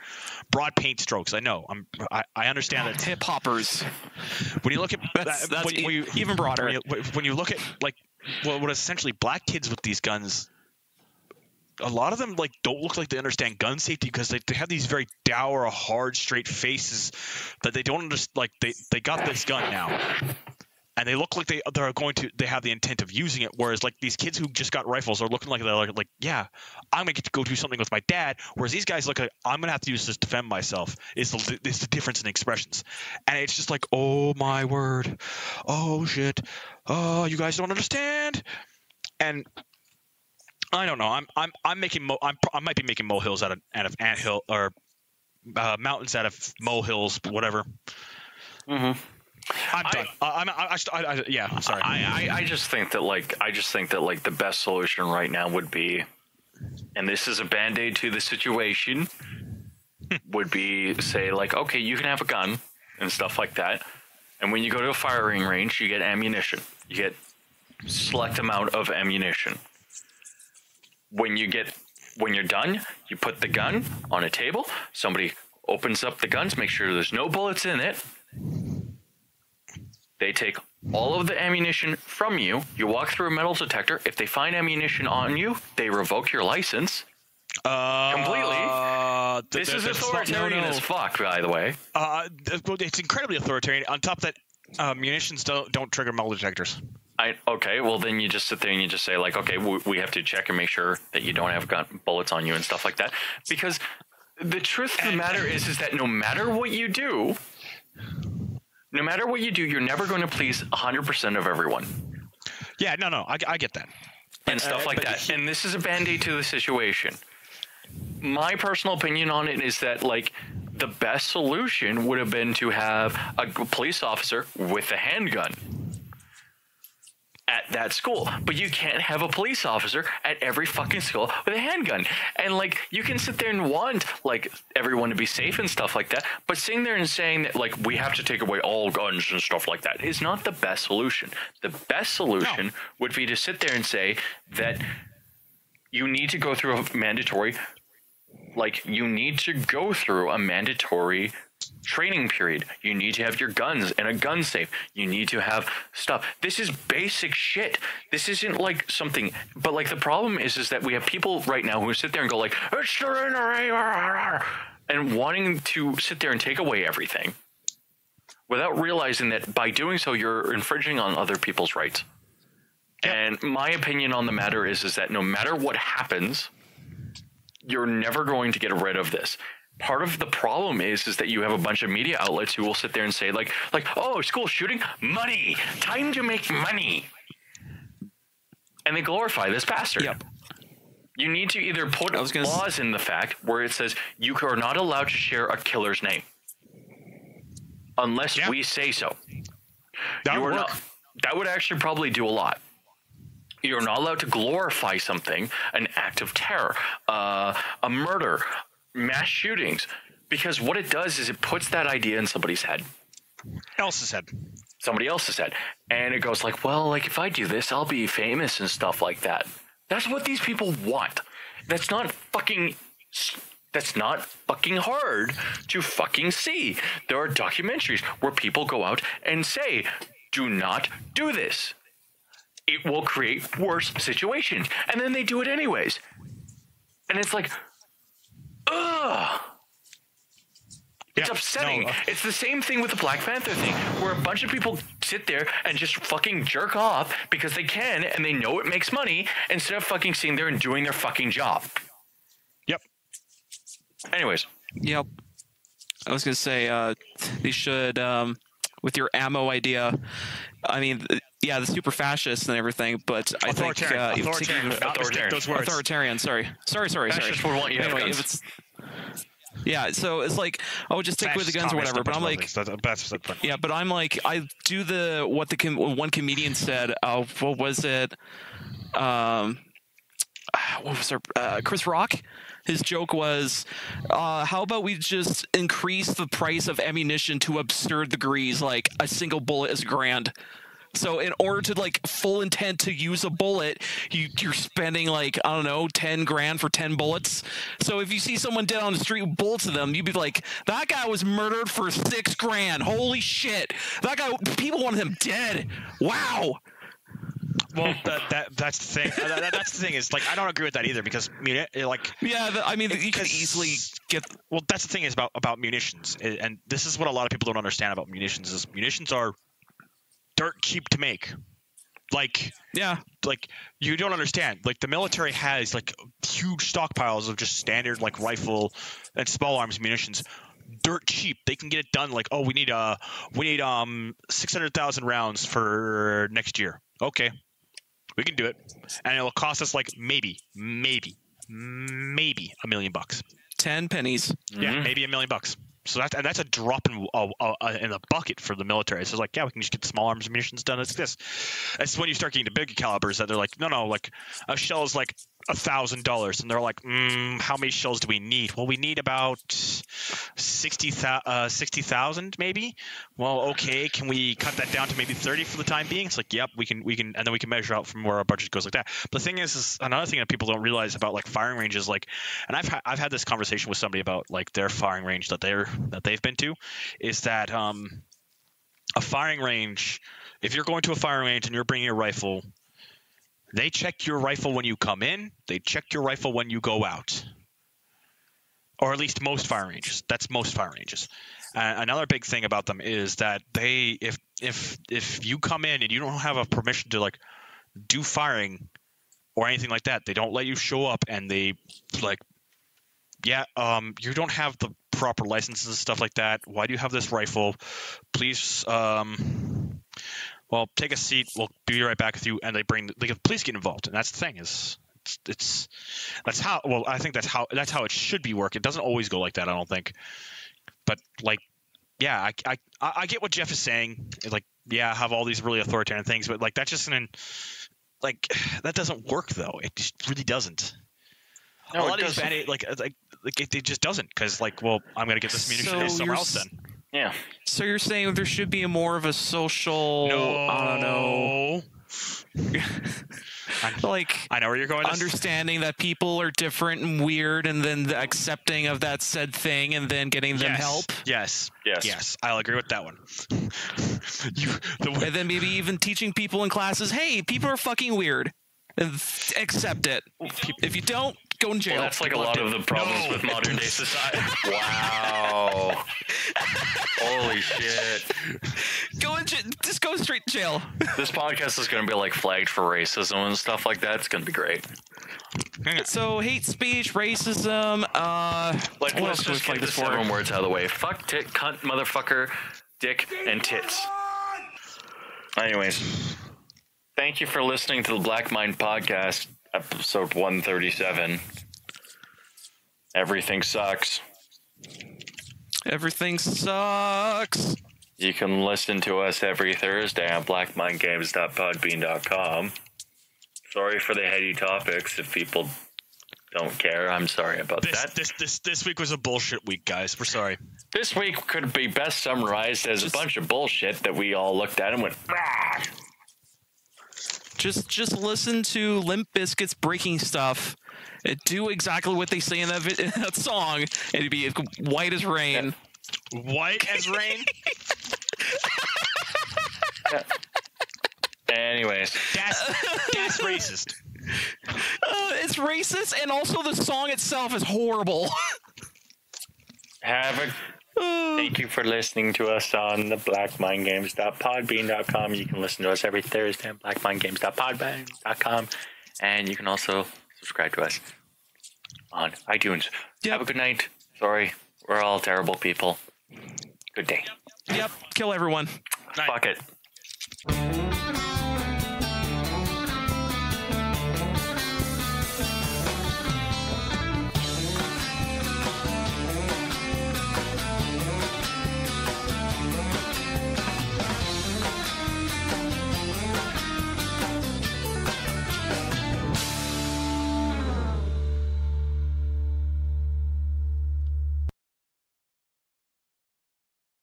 Broad paint strokes. I know. I'm I, I understand that Hip hoppers. when you look at That's- that- that's when, you- when you, e- even broader. When you, when you look at like what, what essentially black kids with these guns, a lot of them like don't look like they understand gun safety because they, they have these very dour, hard, straight faces that they don't understand. Like they they got this gun now. And they look like they they're going to they have the intent of using it, whereas like these kids who just got rifles are looking like they're like, like yeah, I'm gonna get to go do something with my dad. Whereas these guys look like I'm gonna have to use this to defend myself. Is the is the difference in expressions, and it's just like oh my word, oh shit, oh you guys don't understand, and I don't know. I'm I'm I'm making mo- I'm I might be making molehills out of out of anthill or uh, mountains out of molehills, whatever. Mm-hmm. I'm done. I, I'm I, I, I, yeah. I'm sorry. I, I, I just think that like I just think that like the best solution right now would be, and this is a band aid to the situation, [LAUGHS] would be say like okay you can have a gun and stuff like that, and when you go to a firing range you get ammunition, you get select amount of ammunition. When you get when you're done, you put the gun on a table. Somebody opens up the guns, make sure there's no bullets in it, They take all of the ammunition from you. You walk through a metal detector. If they find ammunition on you, they revoke your license. Uh, Completely. Uh, th- This th- is not- authoritarian no, no. as fuck, by the way. Uh, it's incredibly authoritarian. On top of that, uh, munitions don't don't trigger metal detectors. I okay. Well, then you just sit there and you just say like, okay, we, we have to check and make sure that you don't have gun bullets on you and stuff like that. Because the truth of the matter is, is that no matter what you do, no matter what you do, you're never going to please 100% of everyone. Yeah, no, no, I, I get that. and But, stuff uh, like that. he- and this is a band aid to the situation. My personal opinion on it is that, like, the best solution would have been to have a police officer with a handgun at that school. But you can't have a police officer at every fucking school with a handgun. And, like, you can sit there and want, like, everyone to be safe and stuff like that. But sitting there and saying that, like, we have to take away all guns and stuff like that is not the best solution. The best solution would be to sit there and say that you need to go through a mandatory like you need to go through a mandatory training period. You need to have your guns and a gun safe. You need to have stuff. This is basic shit. This isn't like something but like the problem is is that we have people right now who sit there and go like "It's the NRA," and wanting to sit there and take away everything without realizing that by doing so you're infringing on other people's rights. And my opinion on the matter is is that no matter what happens, you're never going to get rid of this. Part of the problem is is that you have a bunch of media outlets who will sit there and say like like oh school shooting money time to make money, and they glorify this bastard. Yep. You need to either put I was gonna laws in the fact where it says you are not allowed to share a killer's name unless Yeah. we say so. That You would not. That would actually probably do a lot. You're not allowed to glorify something, an act of terror, uh, a murder, mass shootings, because what it does is it puts that idea in somebody's head, Else's head. somebody else's head, and it goes like, well, like if I do this, I'll be famous and stuff like that. That's what these people want. That's not fucking. That's not fucking hard to fucking see. There are documentaries where people go out and say, do not do this. It will create worse situations. And then they do it anyways. And it's like, ugh. It's Yeah, upsetting. no, uh, it's the same thing with the Black Panther thing, where a bunch of people sit there and just fucking jerk off because they can and they know it makes money instead of fucking sitting there and doing their fucking job. Yep. Anyways, Yep. I was gonna say uh, they should um, with your ammo idea. I mean, th- yeah, the super fascists and everything, but I think uh, if it's Authoritarian. mistake Authoritarian. those words. authoritarian. Sorry, sorry, sorry, sorry. Fascists want you anyway, if it's yeah, so it's like oh, just stick with the guns or whatever. But I'm like, others. That's, that's the point. yeah, but I'm like, I do the what the com- one comedian said. Uh, what was it? Um, [SIGHS] what was her? Uh, Chris Rock. His joke was, uh, "How about we just increase the price of ammunition to absurd degrees? Like a single bullet is grand." So in order to like full intent to use a bullet, you you're spending like I don't know ten grand for ten bullets. So if you see someone dead on the street with bullets in them, you'd be like, that guy was murdered for six grand. Holy shit! That guy, people wanted him dead. Wow. Well, that, that that's the thing. That, that's the thing is like I don't agree with that either because muni- like Yeah, I mean you can easily get. well that's the thing is about about munitions and this is what a lot of people don't understand about munitions is munitions are dirt cheap to make. Like Yeah, like you don't understand. Like the military has like huge stockpiles of just standard like rifle and small arms munitions. Dirt cheap. They can get it done like, oh, we need uh we need um six hundred thousand rounds for next year. Okay. We can do it. And it'll cost us like maybe, maybe, maybe a million bucks. ten pennies. Yeah, Mhm. maybe a million bucks. So that's and that's a drop in uh, uh, uh, in the bucket for the military. So it's like, yeah, we can just get small arms and munitions done. It's this. It's when you start getting to bigger calibers that they're like, no, no, like a shell is like a thousand dollars, and they're like, mm, how many shells do we need? Well, we need about sixty thousand, uh, sixty thousand, maybe. Well, okay, can we cut that down to maybe thirty for the time being? It's like, yep, we can, we can, and then we can measure out from where our budget goes like that. But the thing is, is another thing that people don't realize about like firing ranges, like, and I've ha- I've had this conversation with somebody about like their firing range that they're that they've been to, is that um a firing range. If you're going to a firing range and you're bringing a rifle, they check your rifle when you come in. They check your rifle when you go out, or at least most fire ranges. That's most fire ranges. Uh, another big thing about them is that they, if if if you come in and you don't have a permission to like do firing or anything like that, they don't let you show up, and they like, yeah, um, you don't have the proper licenses and stuff like that. Why do you have this rifle? Please, um, well, take a seat. We'll be right back with you. And they bring the, the police get involved, and that's the thing is. It's, it's that's how well I think that's how that's how it should be work. It doesn't always go like that. I don't think, but like yeah, I, I I get what Jeff is saying. Like, yeah, have all these really authoritarian things, but like that's just an like [SIGHS] that doesn't work though. It just really doesn't. No, a it lot of these band like like like it, it just doesn't because like well I'm gonna get this munition So somewhere else then. Yeah. So you're saying there should be a more of a social, I don't know, [LAUGHS] like I know where you're going. with this. understanding that people are different and weird, and then the accepting of that said thing, and then getting them yes. help, Yes. Yes. Yes. I'll agree with that one. [LAUGHS] you the way, and then maybe even teaching people in classes, hey, people are fucking weird, and accept it. If you don't, go in jail. Well, that's like a lot of to- the problems No. with modern day [LAUGHS] society. wow. Holy shit. go in, j- just go straight to jail. This podcast is going to be like flagged for racism and stuff like that. It's going to be great. so hate speech, racism. Uh, Like, what let's else can we just flag get the this for? seven words out of the way. Fuck, tit, cunt, motherfucker, dick, and tits. Anyways, thank you for listening to the Black Mind Podcast, episode 137. Everything sucks. Everything sucks. You can listen to us every Thursday on blackmindgames.podbean.com. Sorry for the heady topics. If people don't care, I'm sorry about this, that. this this this week was a bullshit week, guys. We're sorry. This week could be best summarized as Just- a bunch of bullshit that we all looked at and went, ah. Just just listen to Limp Bizkit's breaking stuff. do exactly what they say in that, [LAUGHS] in that song, and it'd be white as rain. White as rain. [LAUGHS] Anyways, That's that's racist. [LAUGHS] Uh, it's racist, and also the song itself is horrible. have a Uh, Thank you for listening to us on the blackmindgames.podbean.com. You can listen to us every Thursday on blackmindgames.podbean.com. And you can also subscribe to us on iTunes. Yep. Have a good night. Sorry, we're all terrible people. Good day. yep, kill everyone. Fuck it.